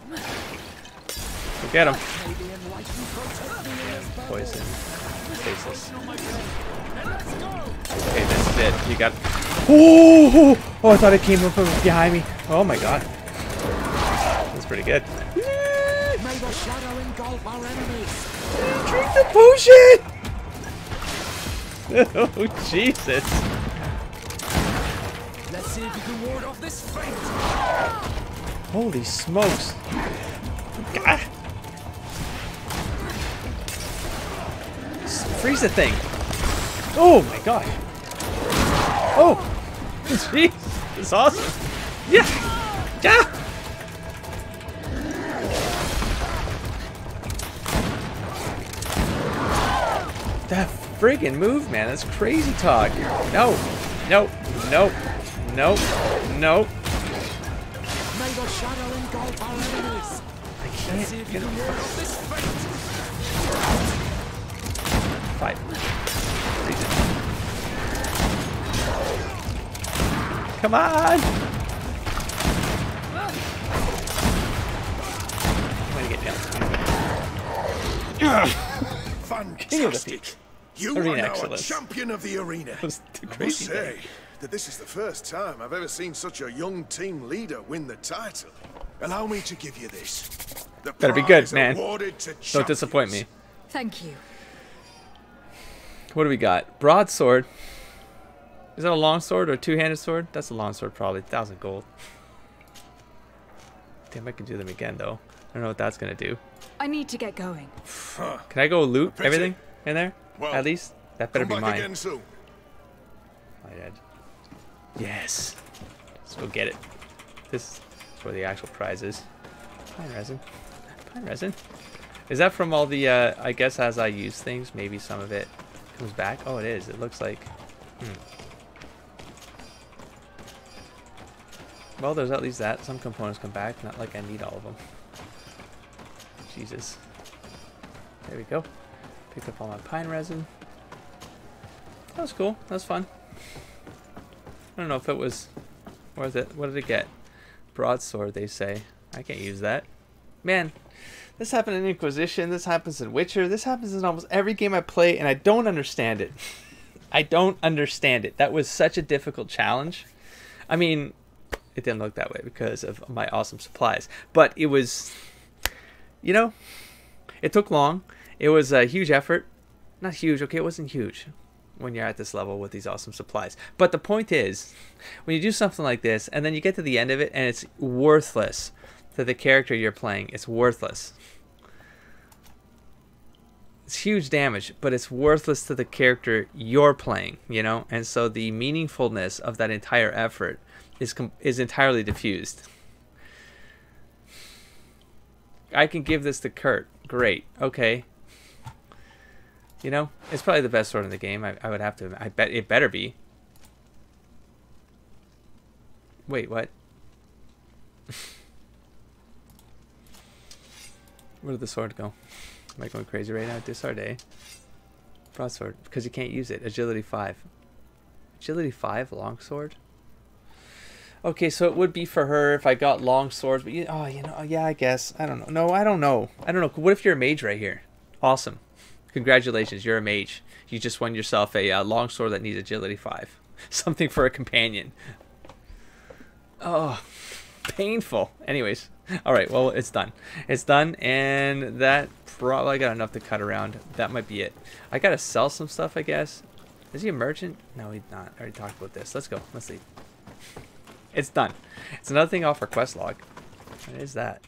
Go get him. May the enlightened protect me in this battle. Poison. Stasis. Poison on my blade. And let's go! Okay, this is it. You got. Oh! Oh, I thought it came from behind me. Oh my god. That's pretty good. May the shadow engulf our enemies. Drink the potion! oh, Jesus. Let's see if you can ward off this fate. Holy smokes. God. Freeze the thing. Oh my god. Oh! Jeez. It's awesome. Yeah! Yeah! Friggin' move, man. That's crazy talk. No. No. No. No. No. May the shadow engulf our enemies. I can't get you him. can ward off this fate. Fight. Freeze it. Come on! I'm gonna get down. fantastic! You Arena are now excellence. a champion of the arena. That was the I must say thing. that this is the first time I've ever seen such a young team leader win the title. Allow me to give you this. The Better be good, man. Don't disappoint me. Thank you. What do we got? Broadsword. Is that a long sword or a two-handed sword? That's a long sword, probably. Thousand gold. Damn, I can do them again, though. I don't know what that's gonna do. I need to get going. Can I go loot everything in there? Well, At least? That better be mine. again soon. My dad. Yes. Let's go get it. This is where the actual prize is. Pine resin. Pine resin. Is that from all the, uh, I guess as I use things, maybe some of it comes back? Oh, it is. It looks like... Hmm. Well, there's at least that. Some components come back. Not like I need all of them. Jesus. There we go. Picked up all my pine resin. That was cool. That was fun. I don't know if it was worth it. What did it get? Broadsword, they say. I can't use that. Man, this happened in Inquisition. This happens in Witcher. This happens in almost every game I play, and I don't understand it. I don't understand it. That was such a difficult challenge. I mean, it didn't look that way because of my awesome supplies, but it was, you know, it took long. It was a huge effort. Not huge, okay, it wasn't huge when you're at this level with these awesome supplies. But the point is, when you do something like this and then you get to the end of it and it's worthless to the character you're playing, it's worthless. It's huge damage, but it's worthless to the character you're playing, you know? And so the meaningfulness of that entire effort is is entirely diffused. I can give this to Kurt. Great. Okay. You know, it's probably the best sword in the game. I, I would have to. I bet it better be. Wait, what? Where did the sword go? Am I going crazy right now? Discard A. Broadsword, because you can't use it. Agility 5. Agility 5, longsword? Okay, so it would be for her if I got long swords, but you, oh, you know, yeah, I guess. I don't know. No, I don't know. I don't know. What if you're a mage right here? Awesome. Congratulations, you're a mage. You just won yourself a uh, long sword that needs agility 5. Something for a companion. Oh, painful. Anyways, all right, well, it's done. It's done, and that probably got enough to cut around. That might be it. I gotta sell some stuff, I guess. Is he a merchant? No, he's not. I already talked about this. Let's go. Let's see. It's done. It's another thing off our quest log. What is that?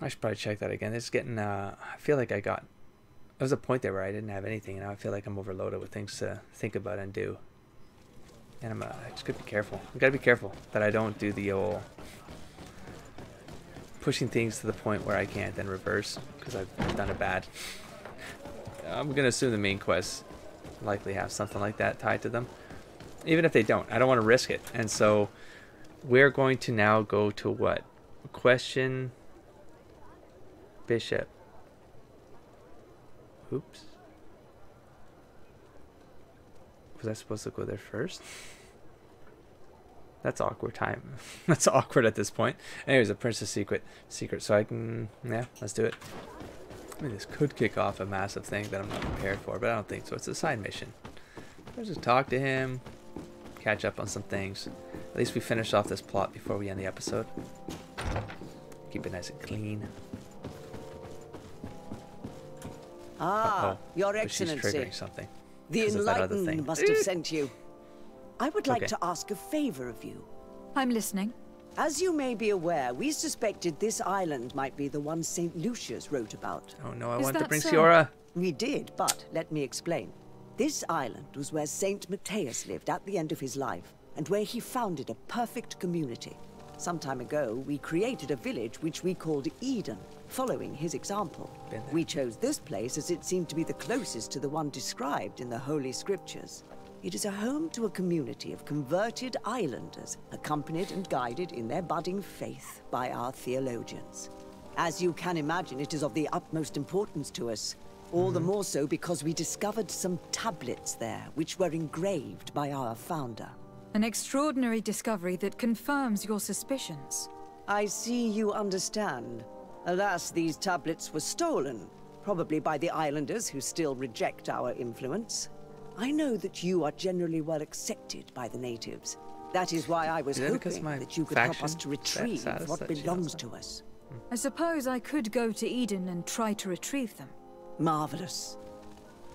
I should probably check that again. It's getting, uh, I feel like I got, there was a point there where I didn't have anything, and now I feel like I'm overloaded with things to think about and do. And I'm, uh, I just gotta be careful. I gotta be careful that I don't do the old pushing things to the point where I can't then reverse, because I've, I've done it bad. I'm gonna assume the main quests likely have something like that tied to them. Even if they don't, I don't want to risk it. And so we're going to now go to what? Question Bishop. Oops. Was I supposed to go there first? That's awkward time. That's awkward at this point. Anyways, a princess secret. Secret. So I can, yeah, let's do it. I mean, this could kick off a massive thing that I'm not prepared for, but I don't think so. It's a side mission. Let's just talk to him, catch up on some things. At least we finish off this plot before we end the episode. Keep it nice and clean. Ah, Uh-oh. Your But she's Excellency. triggering something. The 'cause of that other Enlightened thing. must have sent you. I would like Okay. to ask a favor of you. I'm listening. As you may be aware, we suspected this island might be the one St. Lucius wrote about. Oh no, I Is want to that bring so? Siora. We did, but let me explain. This island was where Saint Matthias lived at the end of his life, and where he founded a perfect community. Some time ago, we created a village which we called Eden, following his example. We chose this place as it seemed to be the closest to the one described in the Holy Scriptures. It is a home to a community of converted islanders, accompanied and guided in their budding faith by our theologians. As you can imagine, it is of the utmost importance to us. All the mm-hmm. more so because we discovered some tablets there, which were engraved by our founder. An extraordinary discovery that confirms your suspicions. I see you understand. Alas, these tablets were stolen, probably by the islanders who still reject our influence. I know that you are generally well accepted by the natives. That is why I was Is hoping that you could help us to retrieve what belongs to us. I suppose I could go to Eden and try to retrieve them. Marvelous.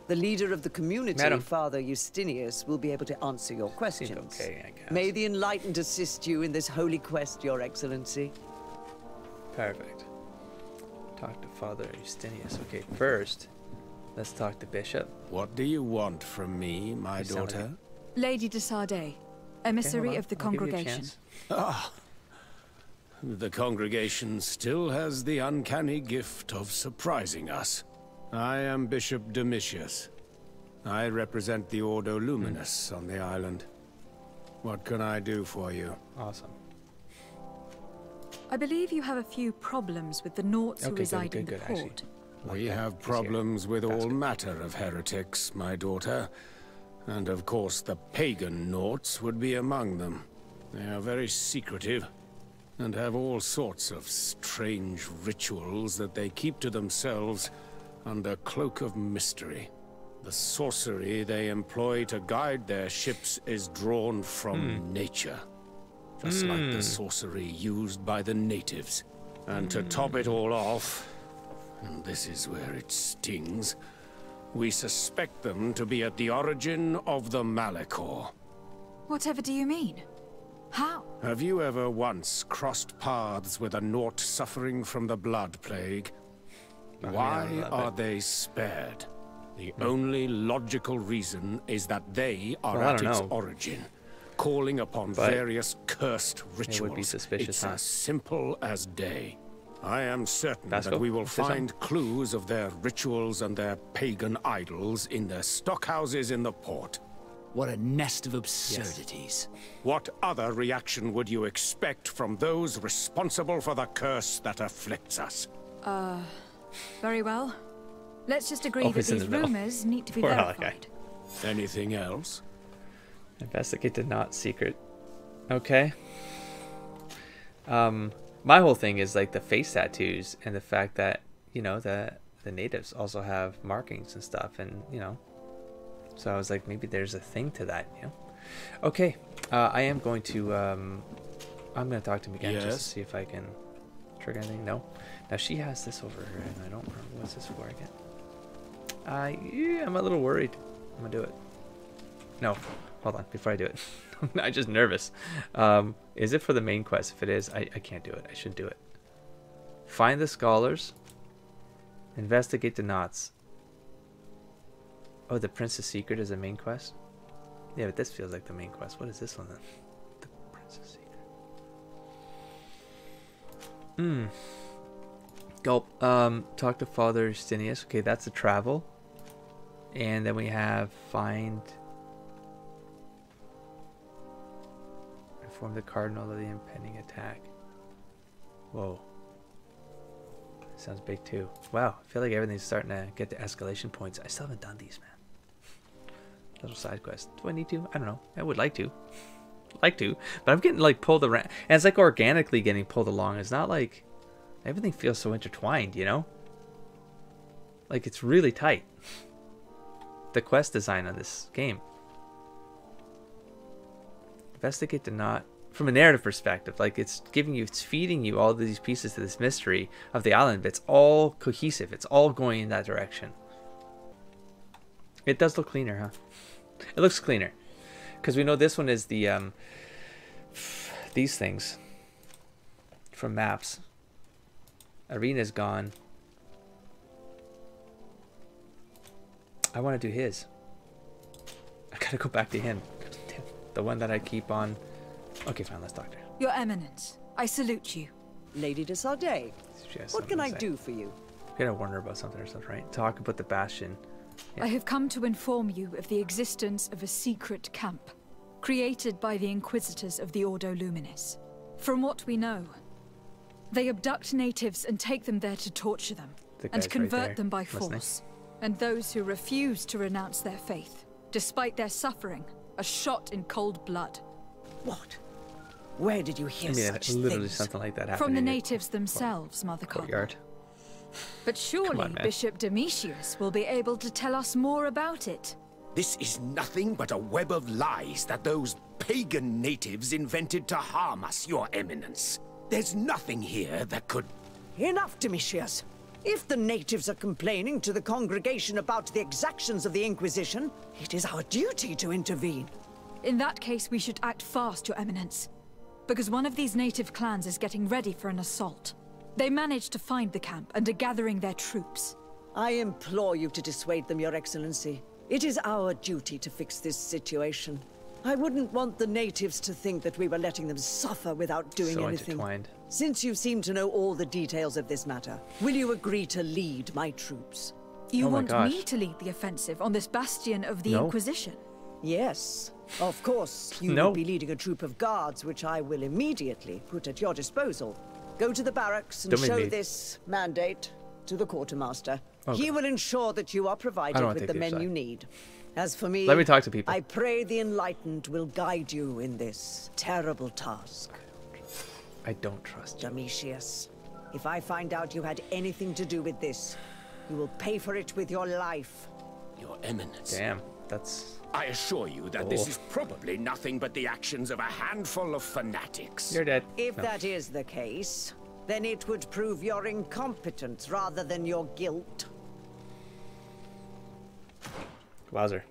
The leader of the community, Madam. Father Justinius, will be able to answer your questions. okay, I guess. May the enlightened assist you in this holy quest, Your Excellency. Perfect. Talk to Father Justinius. Okay, first, let's talk to Bishop. What do you want from me, my You sound like daughter? Lady de Sardet, emissary on, of the I'll give you a congregation. Ah, the congregation still has the uncanny gift of surprising us. I am Bishop Domitius. I represent the Ordo Luminis on the island. What can I do for you? Awesome. I believe you have a few problems with the Nauts who Okay, good, reside good, in the good, actually. port. We have problems with all matter of heretics, my daughter. And of course, the pagan Nauts would be among them. They are very secretive, and have all sorts of strange rituals that they keep to themselves under cloak of mystery. The sorcery they employ to guide their ships is drawn from Hmm. nature. Just like the Hmm. sorcery used by the natives. And to top it all off, and this is where it stings, we suspect them to be at the origin of the Malichor. Whatever do you mean? How? Have you ever once crossed paths with a Naut suffering from the Blood Plague? I Why a are bit. they spared? The only logical reason is that they are Well, at its know. origin, calling upon But various cursed rituals. would be suspicious, It's huh? as simple as day. I am certain Let's that go. we will Let's do find clues of their rituals and their pagan idols in their stockhouses in the port. What a nest of absurdities. What other reaction would you expect from those responsible for the curse that afflicts us? Uh, very well. Let's just agree Always that these the rumors need to be Poor verified. Alakai. Anything else? Investigate the Naut secret. Okay. Um, my whole thing is like the face tattoos and the fact that you know the the natives also have markings and stuff, and you know. So I was like, maybe there's a thing to that, you know. Okay, uh, I am going to. Um, I'm going to talk to him again just to see if I can trigger anything. No. Now she has this over her, and I don't remember what's this for again. I yeah, I'm a little worried. I'm gonna do it. No, hold on. Before I do it, I'm just nervous. Um, is it for the main quest? If it is, I, I can't do it. I shouldn't do it. Find the scholars. Investigate the Nauts. Oh, the Prince's Secret is the main quest? Yeah, but this feels like the main quest. What is this one then? The Prince's Secret. Hmm. Gulp. Um, talk to Father Justinius. Okay, that's the travel. And then we have find. Inform the cardinal of the impending attack. Whoa. Sounds big too. Wow, I feel like everything's starting to get to escalation points. I still haven't done these, man. Little side quest. Do I need to? I don't know. I would like to. Like to, but I'm getting like pulled around, and it's like organically getting pulled along. It's not like everything feels so intertwined, you know. Like it's really tight. The quest design on this game. Investigate the Naut from a narrative perspective. Like it's giving you, it's feeding you all these pieces to this mystery of the island. But it's all cohesive. It's all going in that direction. It does look cleaner, huh? It looks cleaner, because we know this one is the um, these things from maps. Arena's gone. I want to do his. I gotta go back to him. The one that I keep on. Okay, fine. Let's talk to her. Your Eminence, I salute you. Lady de Sardet, She has what can I say. do for you? We gotta warn her about something or something, right? Talk about the Bastion. I have come to inform you of the existence of a secret camp, created by the Inquisitors of the Ordo Luminis. From what we know, they abduct natives and take them there to torture them, The and guy's right convert them by listening. force. And those who refuse to renounce their faith, despite their suffering, are shot in cold blood. What? Where did you hear I mean, such literally things? something like that happened From the natives themselves, Mother Cardinal. courtyard. But surely on. Bishop Domitius will be able to tell us more about it. This is nothing but a web of lies that those pagan natives invented to harm us, Your Eminence. There's nothing here that could. Enough, Domitius. If the natives are complaining to the congregation about the exactions of the Inquisition, it is our duty to intervene. In that case, we should act fast, Your Eminence. Because one of these native clans is getting ready for an assault. They managed to find the camp and are gathering their troops. I implore you to dissuade them, Your Excellency. It is our duty to fix this situation. I wouldn't want the natives to think that we were letting them suffer without doing so anything. Intertwined. Since you seem to know all the details of this matter, will you agree to lead my troops? You Oh my want gosh. me to lead the offensive on this bastion of the No. Inquisition? Yes, of course. You No. will be leading a troop of guards, which I will immediately put at your disposal. Go to the barracks and Don't show me- this mandate to the quartermaster. Okay. He will ensure that you are provided with the the men side. you need. As for me, Let me talk to people. I pray the enlightened will guide you in this terrible task. I don't trust you. Domitius, if I find out you had anything to do with this, you will pay for it with your life. Your Eminence. Damn, that's. I assure you that Oh. this is probably nothing but the actions of a handful of fanatics. You're dead. If No. that is the case, then it would prove your incompetence rather than your guilt. Wowzer.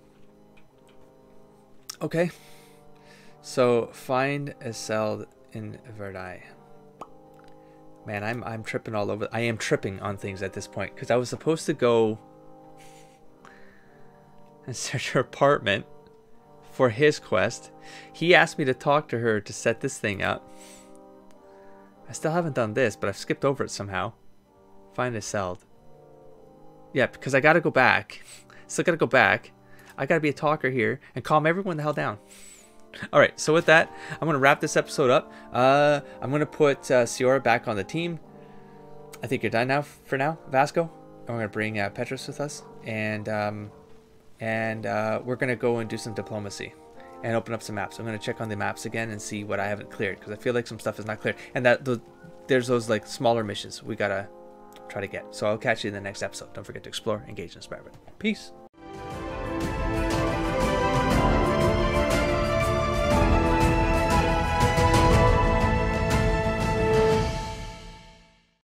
Okay. So find a cell in Verdi. Man, I'm I'm tripping all over. I am tripping on things at this point because I was supposed to go and search her apartment for his quest. He asked me to talk to her to set this thing up. I still haven't done this, but I've skipped over it somehow. Find a cell. Yeah, because I gotta go back. Still gotta go back. I gotta be a talker here and calm everyone the hell down. All right, so with that, I'm gonna wrap this episode up. Uh, I'm gonna put uh, Siora back on the team. I think you're done now for now, Vasco. And we're gonna bring uh, Petrus with us, and um, and uh, we're gonna go and do some diplomacy and open up some maps. I'm gonna check on the maps again and see what I haven't cleared because I feel like some stuff is not clear, and that the, there's those like smaller missions we gotta try to get. So I'll catch you in the next episode. Don't forget to explore, engage, and inspire. Peace.